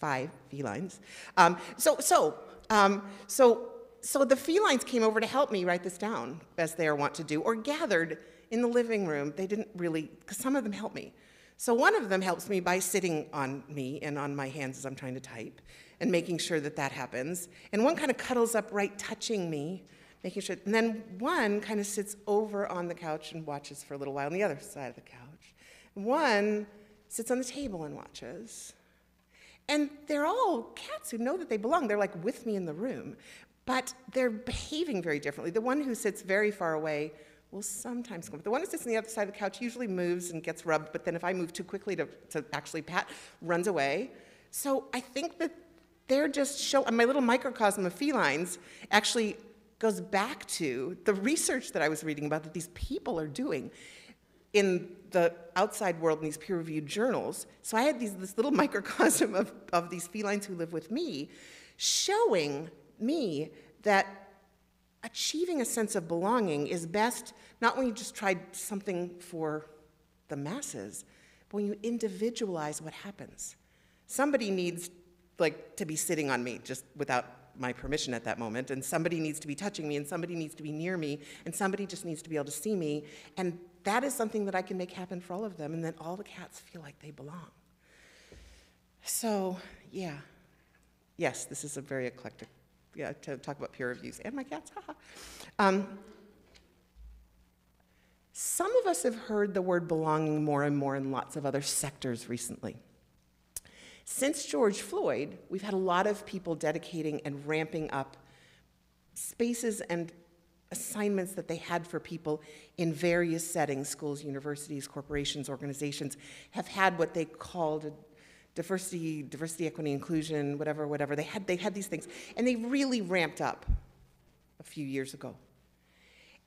Speaker 1: Five, felines. Um, so, so, um, so so the felines came over to help me write this down, as they are wont to do, or gathered in the living room. They didn't really, because some of them helped me. So one of them helps me by sitting on me and on my hands as I'm trying to type and making sure that that happens. And one kind of cuddles up right touching me, making sure. And then one kind of sits over on the couch and watches for a little while on the other side of the couch. One sits on the table and watches. And they're all cats who know that they belong. They're like with me in the room, but they're behaving very differently. The one who sits very far away will sometimes come. The one who sits on the other side of the couch usually moves and gets rubbed, but then if I move too quickly to, to actually pat, runs away. So I think that they're just show. My little microcosm of felines actually goes back to the research that I was reading about that these people are doing in the outside world in these peer-reviewed journals. So I had these, this little microcosm of, of these felines who live with me, showing me that achieving a sense of belonging is best not when you just tried something for the masses, but when you individualize what happens. Somebody needs like to be sitting on me just without my permission at that moment, and somebody needs to be touching me, and somebody needs to be near me, and somebody just needs to be able to see me, and that is something that I can make happen for all of them, and then all the cats feel like they belong. So, yeah. Yes, this is a very eclectic yeah, to talk about peer reviews and my cats. haha. um, some of us have heard the word belonging more and more in lots of other sectors recently. Since George Floyd, we've had a lot of people dedicating and ramping up spaces and assignments that they had for people in various settings schools, universities, corporations, organizations have had what they called diversity, diversity, equity, inclusion, whatever, whatever. They had, they had these things, and they really ramped up a few years ago.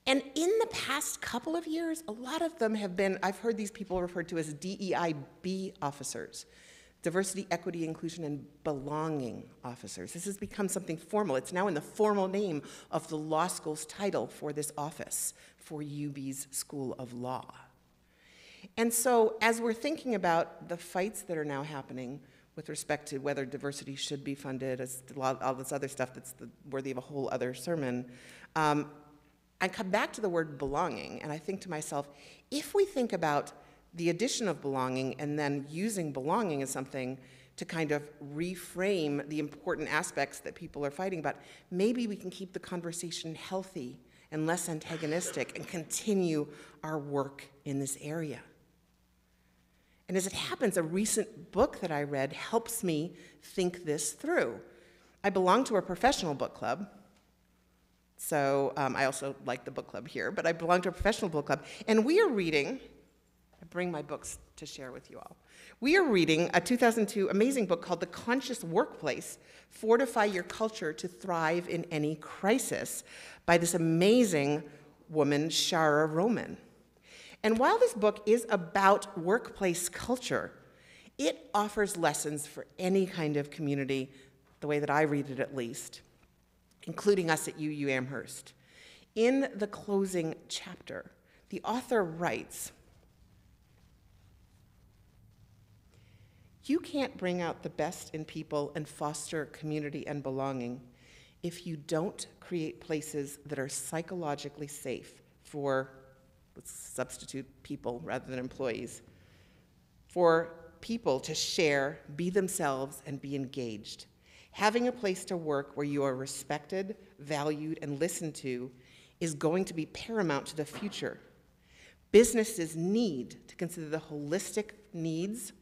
Speaker 1: And in the past couple of years, a lot of them have been, I've heard these people referred to as DEIB officers, diversity, equity, inclusion, and belonging officers. This has become something formal. It's now in the formal name of the law school's title for this office, for UB's School of Law. And so, as we're thinking about the fights that are now happening with respect to whether diversity should be funded, as all this other stuff that's the, worthy of a whole other sermon, um, I come back to the word belonging, and I think to myself, if we think about the addition of belonging and then using belonging as something to kind of reframe the important aspects that people are fighting about, maybe we can keep the conversation healthy and less antagonistic and continue our work in this area. And as it happens, a recent book that I read helps me think this through. I belong to a professional book club, so um, I also like the book club here, but I belong to a professional book club, and we are reading, bring my books to share with you all. We are reading a 2002 amazing book called The Conscious Workplace Fortify Your Culture to Thrive in Any Crisis by this amazing woman, Shara Roman. And while this book is about workplace culture, it offers lessons for any kind of community, the way that I read it at least, including us at UU Amherst. In the closing chapter, the author writes You can't bring out the best in people and foster community and belonging if you don't create places that are psychologically safe for let's substitute people rather than employees, for people to share, be themselves, and be engaged. Having a place to work where you are respected, valued, and listened to is going to be paramount to the future. Businesses need to consider the holistic needs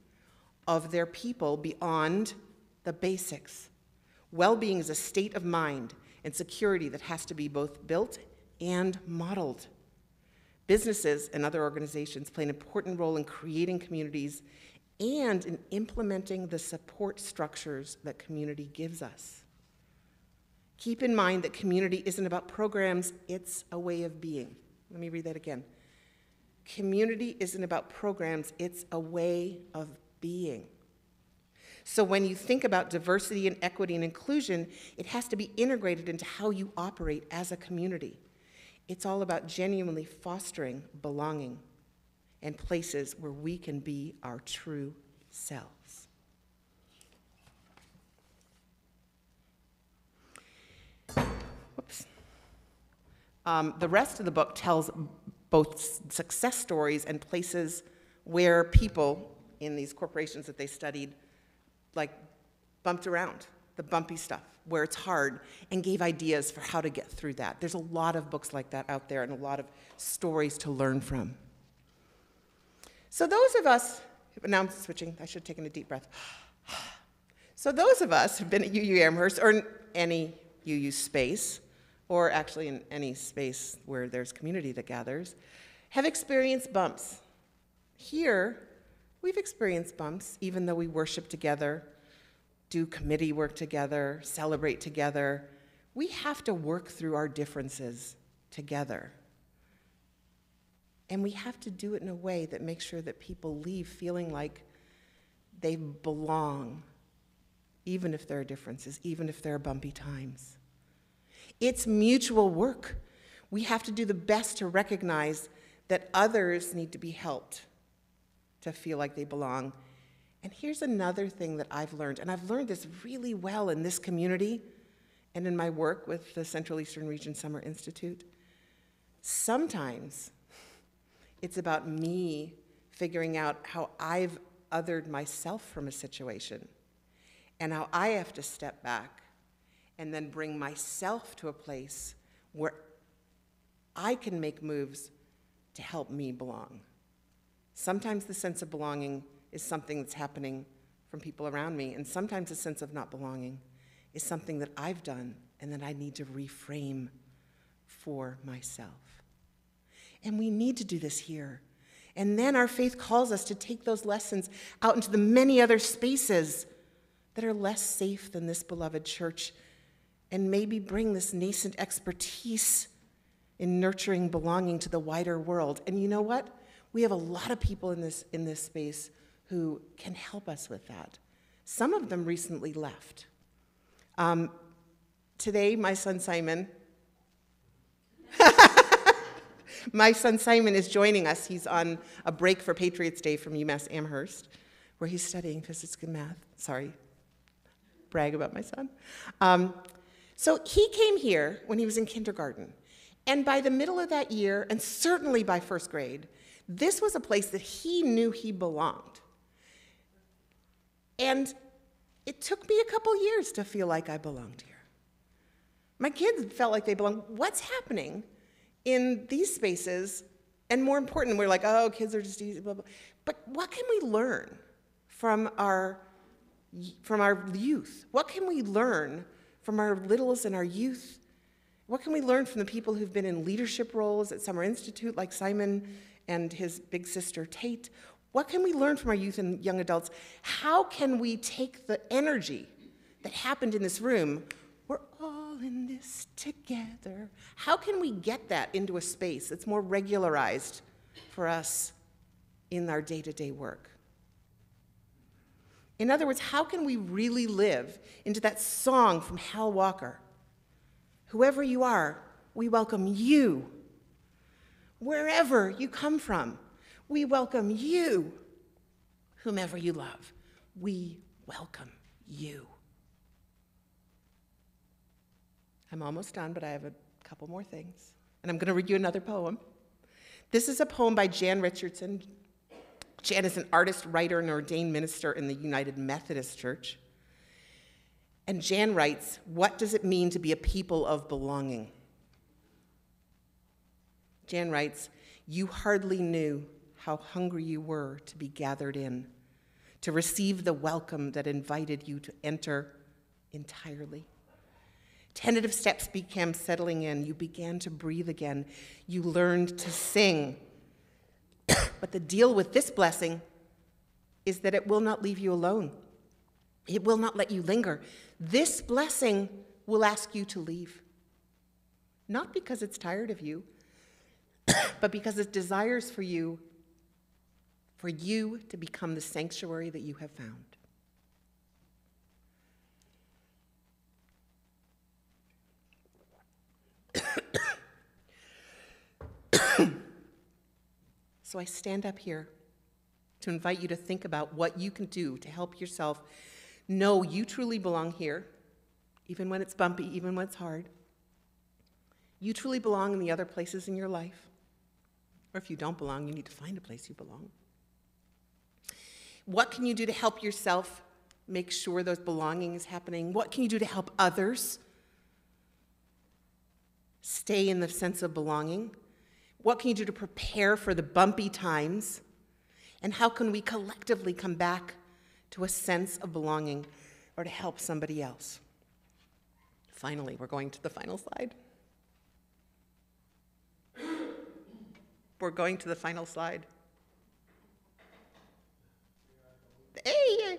Speaker 1: of their people beyond the basics. Well being is a state of mind and security that has to be both built and modeled. Businesses and other organizations play an important role in creating communities and in implementing the support structures that community gives us. Keep in mind that community isn't about programs, it's a way of being. Let me read that again. Community isn't about programs, it's a way of being. So when you think about diversity and equity and inclusion, it has to be integrated into how you operate as a community. It's all about genuinely fostering belonging and places where we can be our true selves. Whoops. Um, the rest of the book tells both success stories and places where people in these corporations that they studied, like, bumped around, the bumpy stuff, where it's hard, and gave ideas for how to get through that. There's a lot of books like that out there and a lot of stories to learn from. So, those of us, now I'm switching, I should have taken a deep breath. So, those of us who've been at UU Amherst or in any UU space, or actually in any space where there's community that gathers, have experienced bumps. Here, we've experienced bumps, even though we worship together, do committee work together, celebrate together. We have to work through our differences together. And we have to do it in a way that makes sure that people leave feeling like they belong, even if there are differences, even if there are bumpy times. It's mutual work. We have to do the best to recognize that others need to be helped to feel like they belong. And here's another thing that I've learned, and I've learned this really well in this community and in my work with the Central Eastern Region Summer Institute. Sometimes it's about me figuring out how I've othered myself from a situation and how I have to step back and then bring myself to a place where I can make moves to help me belong. Sometimes the sense of belonging is something that's happening from people around me, and sometimes the sense of not belonging is something that I've done and that I need to reframe for myself. And we need to do this here. And then our faith calls us to take those lessons out into the many other spaces that are less safe than this beloved church and maybe bring this nascent expertise in nurturing belonging to the wider world. And you know what? We have a lot of people in this, in this space who can help us with that. Some of them recently left. Um, today, my son Simon, my son Simon is joining us. He's on a break for Patriots Day from UMass Amherst, where he's studying physics and math. Sorry, brag about my son. Um, so he came here when he was in kindergarten. And by the middle of that year, and certainly by first grade, this was a place that he knew he belonged. And it took me a couple years to feel like I belonged here. My kids felt like they belonged. What's happening in these spaces? And more important, we're like, oh, kids are just easy, blah, blah. But what can we learn from our, from our youth? What can we learn from our littles and our youth? What can we learn from the people who've been in leadership roles at Summer Institute, like Simon and his big sister Tate? What can we learn from our youth and young adults? How can we take the energy that happened in this room? We're all in this together. How can we get that into a space that's more regularized for us in our day to day work? In other words, how can we really live into that song from Hal Walker? Whoever you are, we welcome you. Wherever you come from, we welcome you. Whomever you love, we welcome you. I'm almost done, but I have a couple more things. And I'm going to read you another poem. This is a poem by Jan Richardson. Jan is an artist, writer, and ordained minister in the United Methodist Church. And Jan writes, What does it mean to be a people of belonging? Jan writes, You hardly knew how hungry you were to be gathered in, to receive the welcome that invited you to enter entirely. Tentative steps became settling in. You began to breathe again. You learned to sing. but the deal with this blessing is that it will not leave you alone. It will not let you linger. This blessing will ask you to leave. Not because it's tired of you, but because it desires for you for you to become the sanctuary that you have found. so I stand up here to invite you to think about what you can do to help yourself know you truly belong here, even when it's bumpy, even when it's hard. you truly belong in the other places in your life. Or if you don't belong, you need to find a place you belong. What can you do to help yourself make sure those belonging is happening? What can you do to help others stay in the sense of belonging? What can you do to prepare for the bumpy times? And how can we collectively come back to a sense of belonging or to help somebody else? Finally, we're going to the final slide. We're going to the final slide. Hey!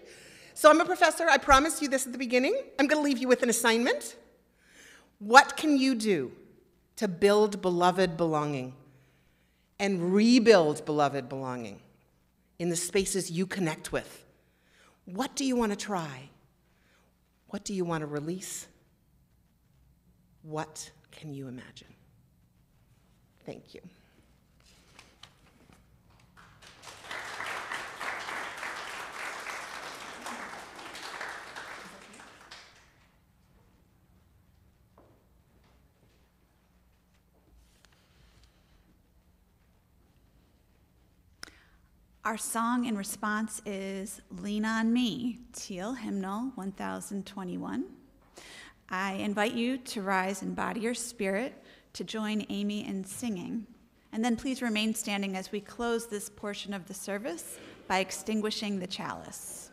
Speaker 1: So I'm a professor. I promised you this at the beginning. I'm going to leave you with an assignment. What can you do to build beloved belonging and rebuild beloved belonging in the spaces you connect with? What do you want to try? What do you want to release? What can you imagine? Thank you.
Speaker 7: Our song in response is Lean on Me, Teal Hymnal 1021. I invite you to rise in body or spirit to join Amy in singing. And then please remain standing as we close this portion of the service by extinguishing the chalice.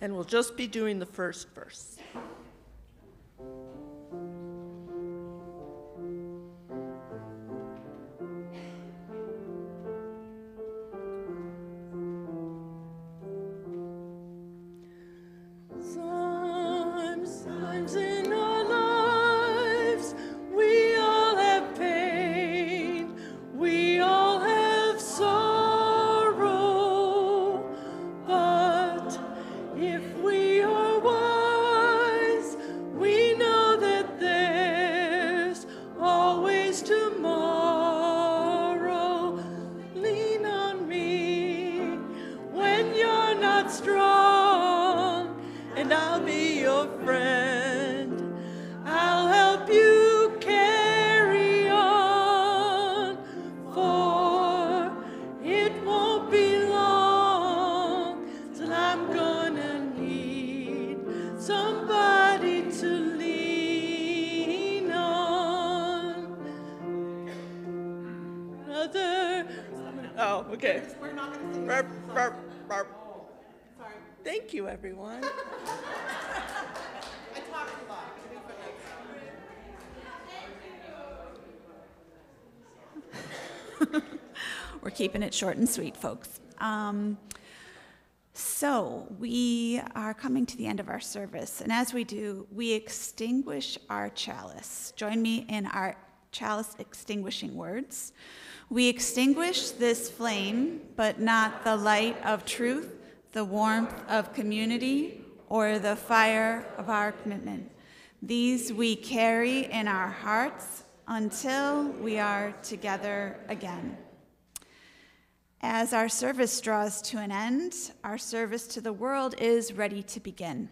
Speaker 4: And we'll just be doing the first verse. Thank you, everyone.
Speaker 1: I talked a lot.
Speaker 7: We're keeping it short and sweet, folks. Um, so, we are coming to the end of our service, and as we do, we extinguish our chalice. Join me in our chalice extinguishing words. We extinguish this flame, but not the light of truth, the warmth of community, or the fire of our commitment. These we carry in our hearts until we are together again. As our service draws to an end, our service to the world is ready to begin.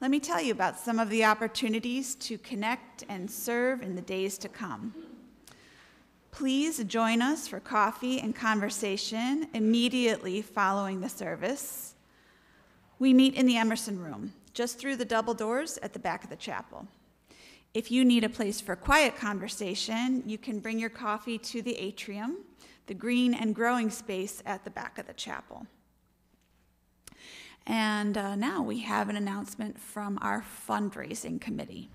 Speaker 7: Let me tell you about some of the opportunities to connect and serve in the days to come. Please join us for coffee and conversation immediately following the service. We meet in the Emerson Room, just through the double doors at the back of the chapel. If you need a place for quiet conversation, you can bring your coffee to the atrium, the green and growing space at the back of the chapel. And uh, now we have an announcement from our fundraising committee.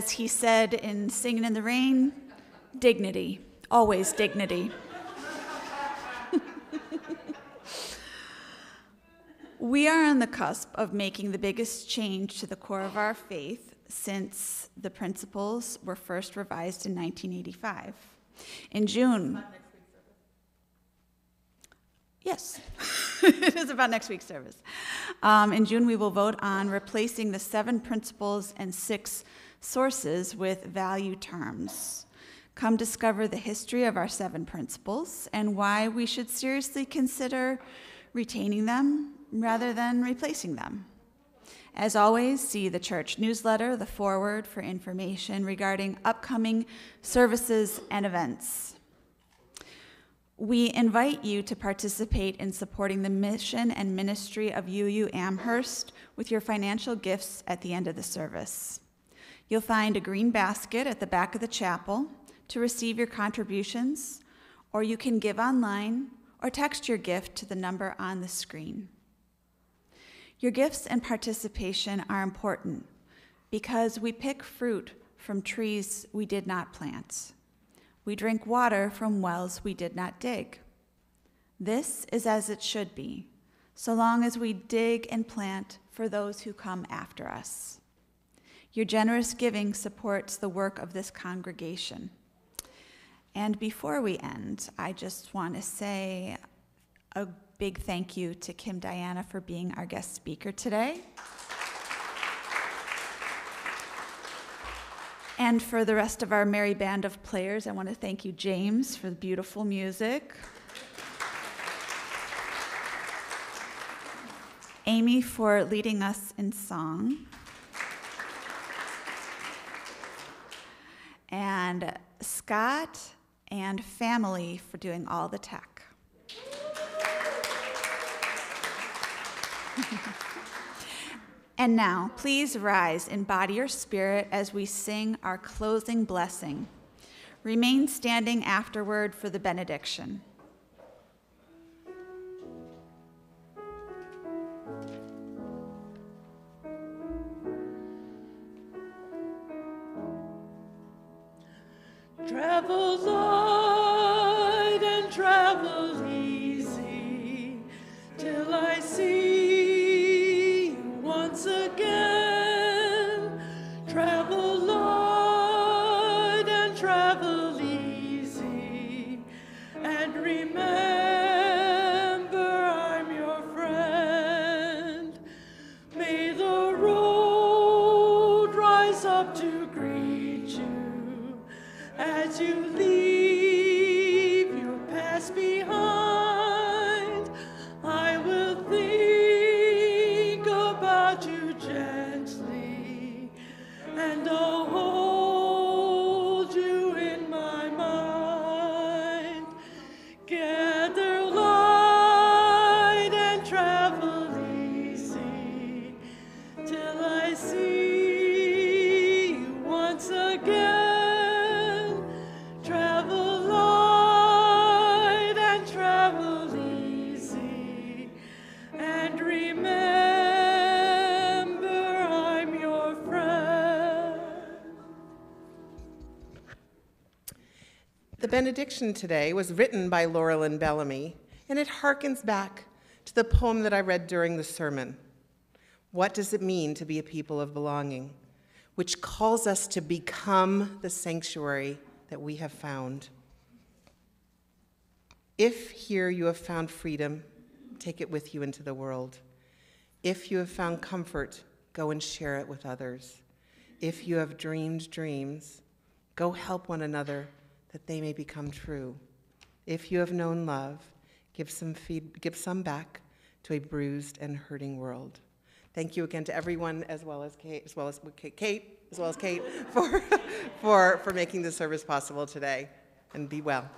Speaker 7: As he said in Singing in the Rain, dignity, always dignity. we are on the cusp of making the biggest change to the core of our faith since the principles were first revised in 1985. In June, Yes, it is about next week's service. Um, in June, we will vote on replacing the seven principles and six sources with value terms. Come discover the history of our seven principles and why we should seriously consider retaining them rather than replacing them. As always, see the church newsletter, the forward for information regarding upcoming services and events. We invite you to participate in supporting the mission and ministry of UU Amherst with your financial gifts at the end of the service. You'll find a green basket at the back of the chapel to receive your contributions, or you can give online or text your gift to the number on the screen. Your gifts and participation are important because we pick fruit from trees we did not plant. We drink water from wells we did not dig. This is as it should be, so long as we dig and plant for those who come after us. Your generous giving supports the work of this congregation. And before we end, I just want to say a big thank you to Kim Diana for being our guest speaker today. And for the rest of our merry band of players, I want to thank you, James, for the beautiful music. Amy for leading us in song. And Scott and family for doing all the tech. And now, please rise in body or spirit as we sing our closing blessing. Remain standing afterward for the benediction.
Speaker 4: Travel light
Speaker 1: benediction today was written by Lauralyn Bellamy, and it harkens back to the poem that I read during the sermon. What does it mean to be a people of belonging? Which calls us to become the sanctuary that we have found. If here you have found freedom, take it with you into the world. If you have found comfort, go and share it with others. If you have dreamed dreams, go help one another that they may become true. If you have known love, give some, feed, give some back to a bruised and hurting world. Thank you again to everyone, as well as Kate, as well as Kate, as well as Kate, for, for, for making this service possible today. And be well.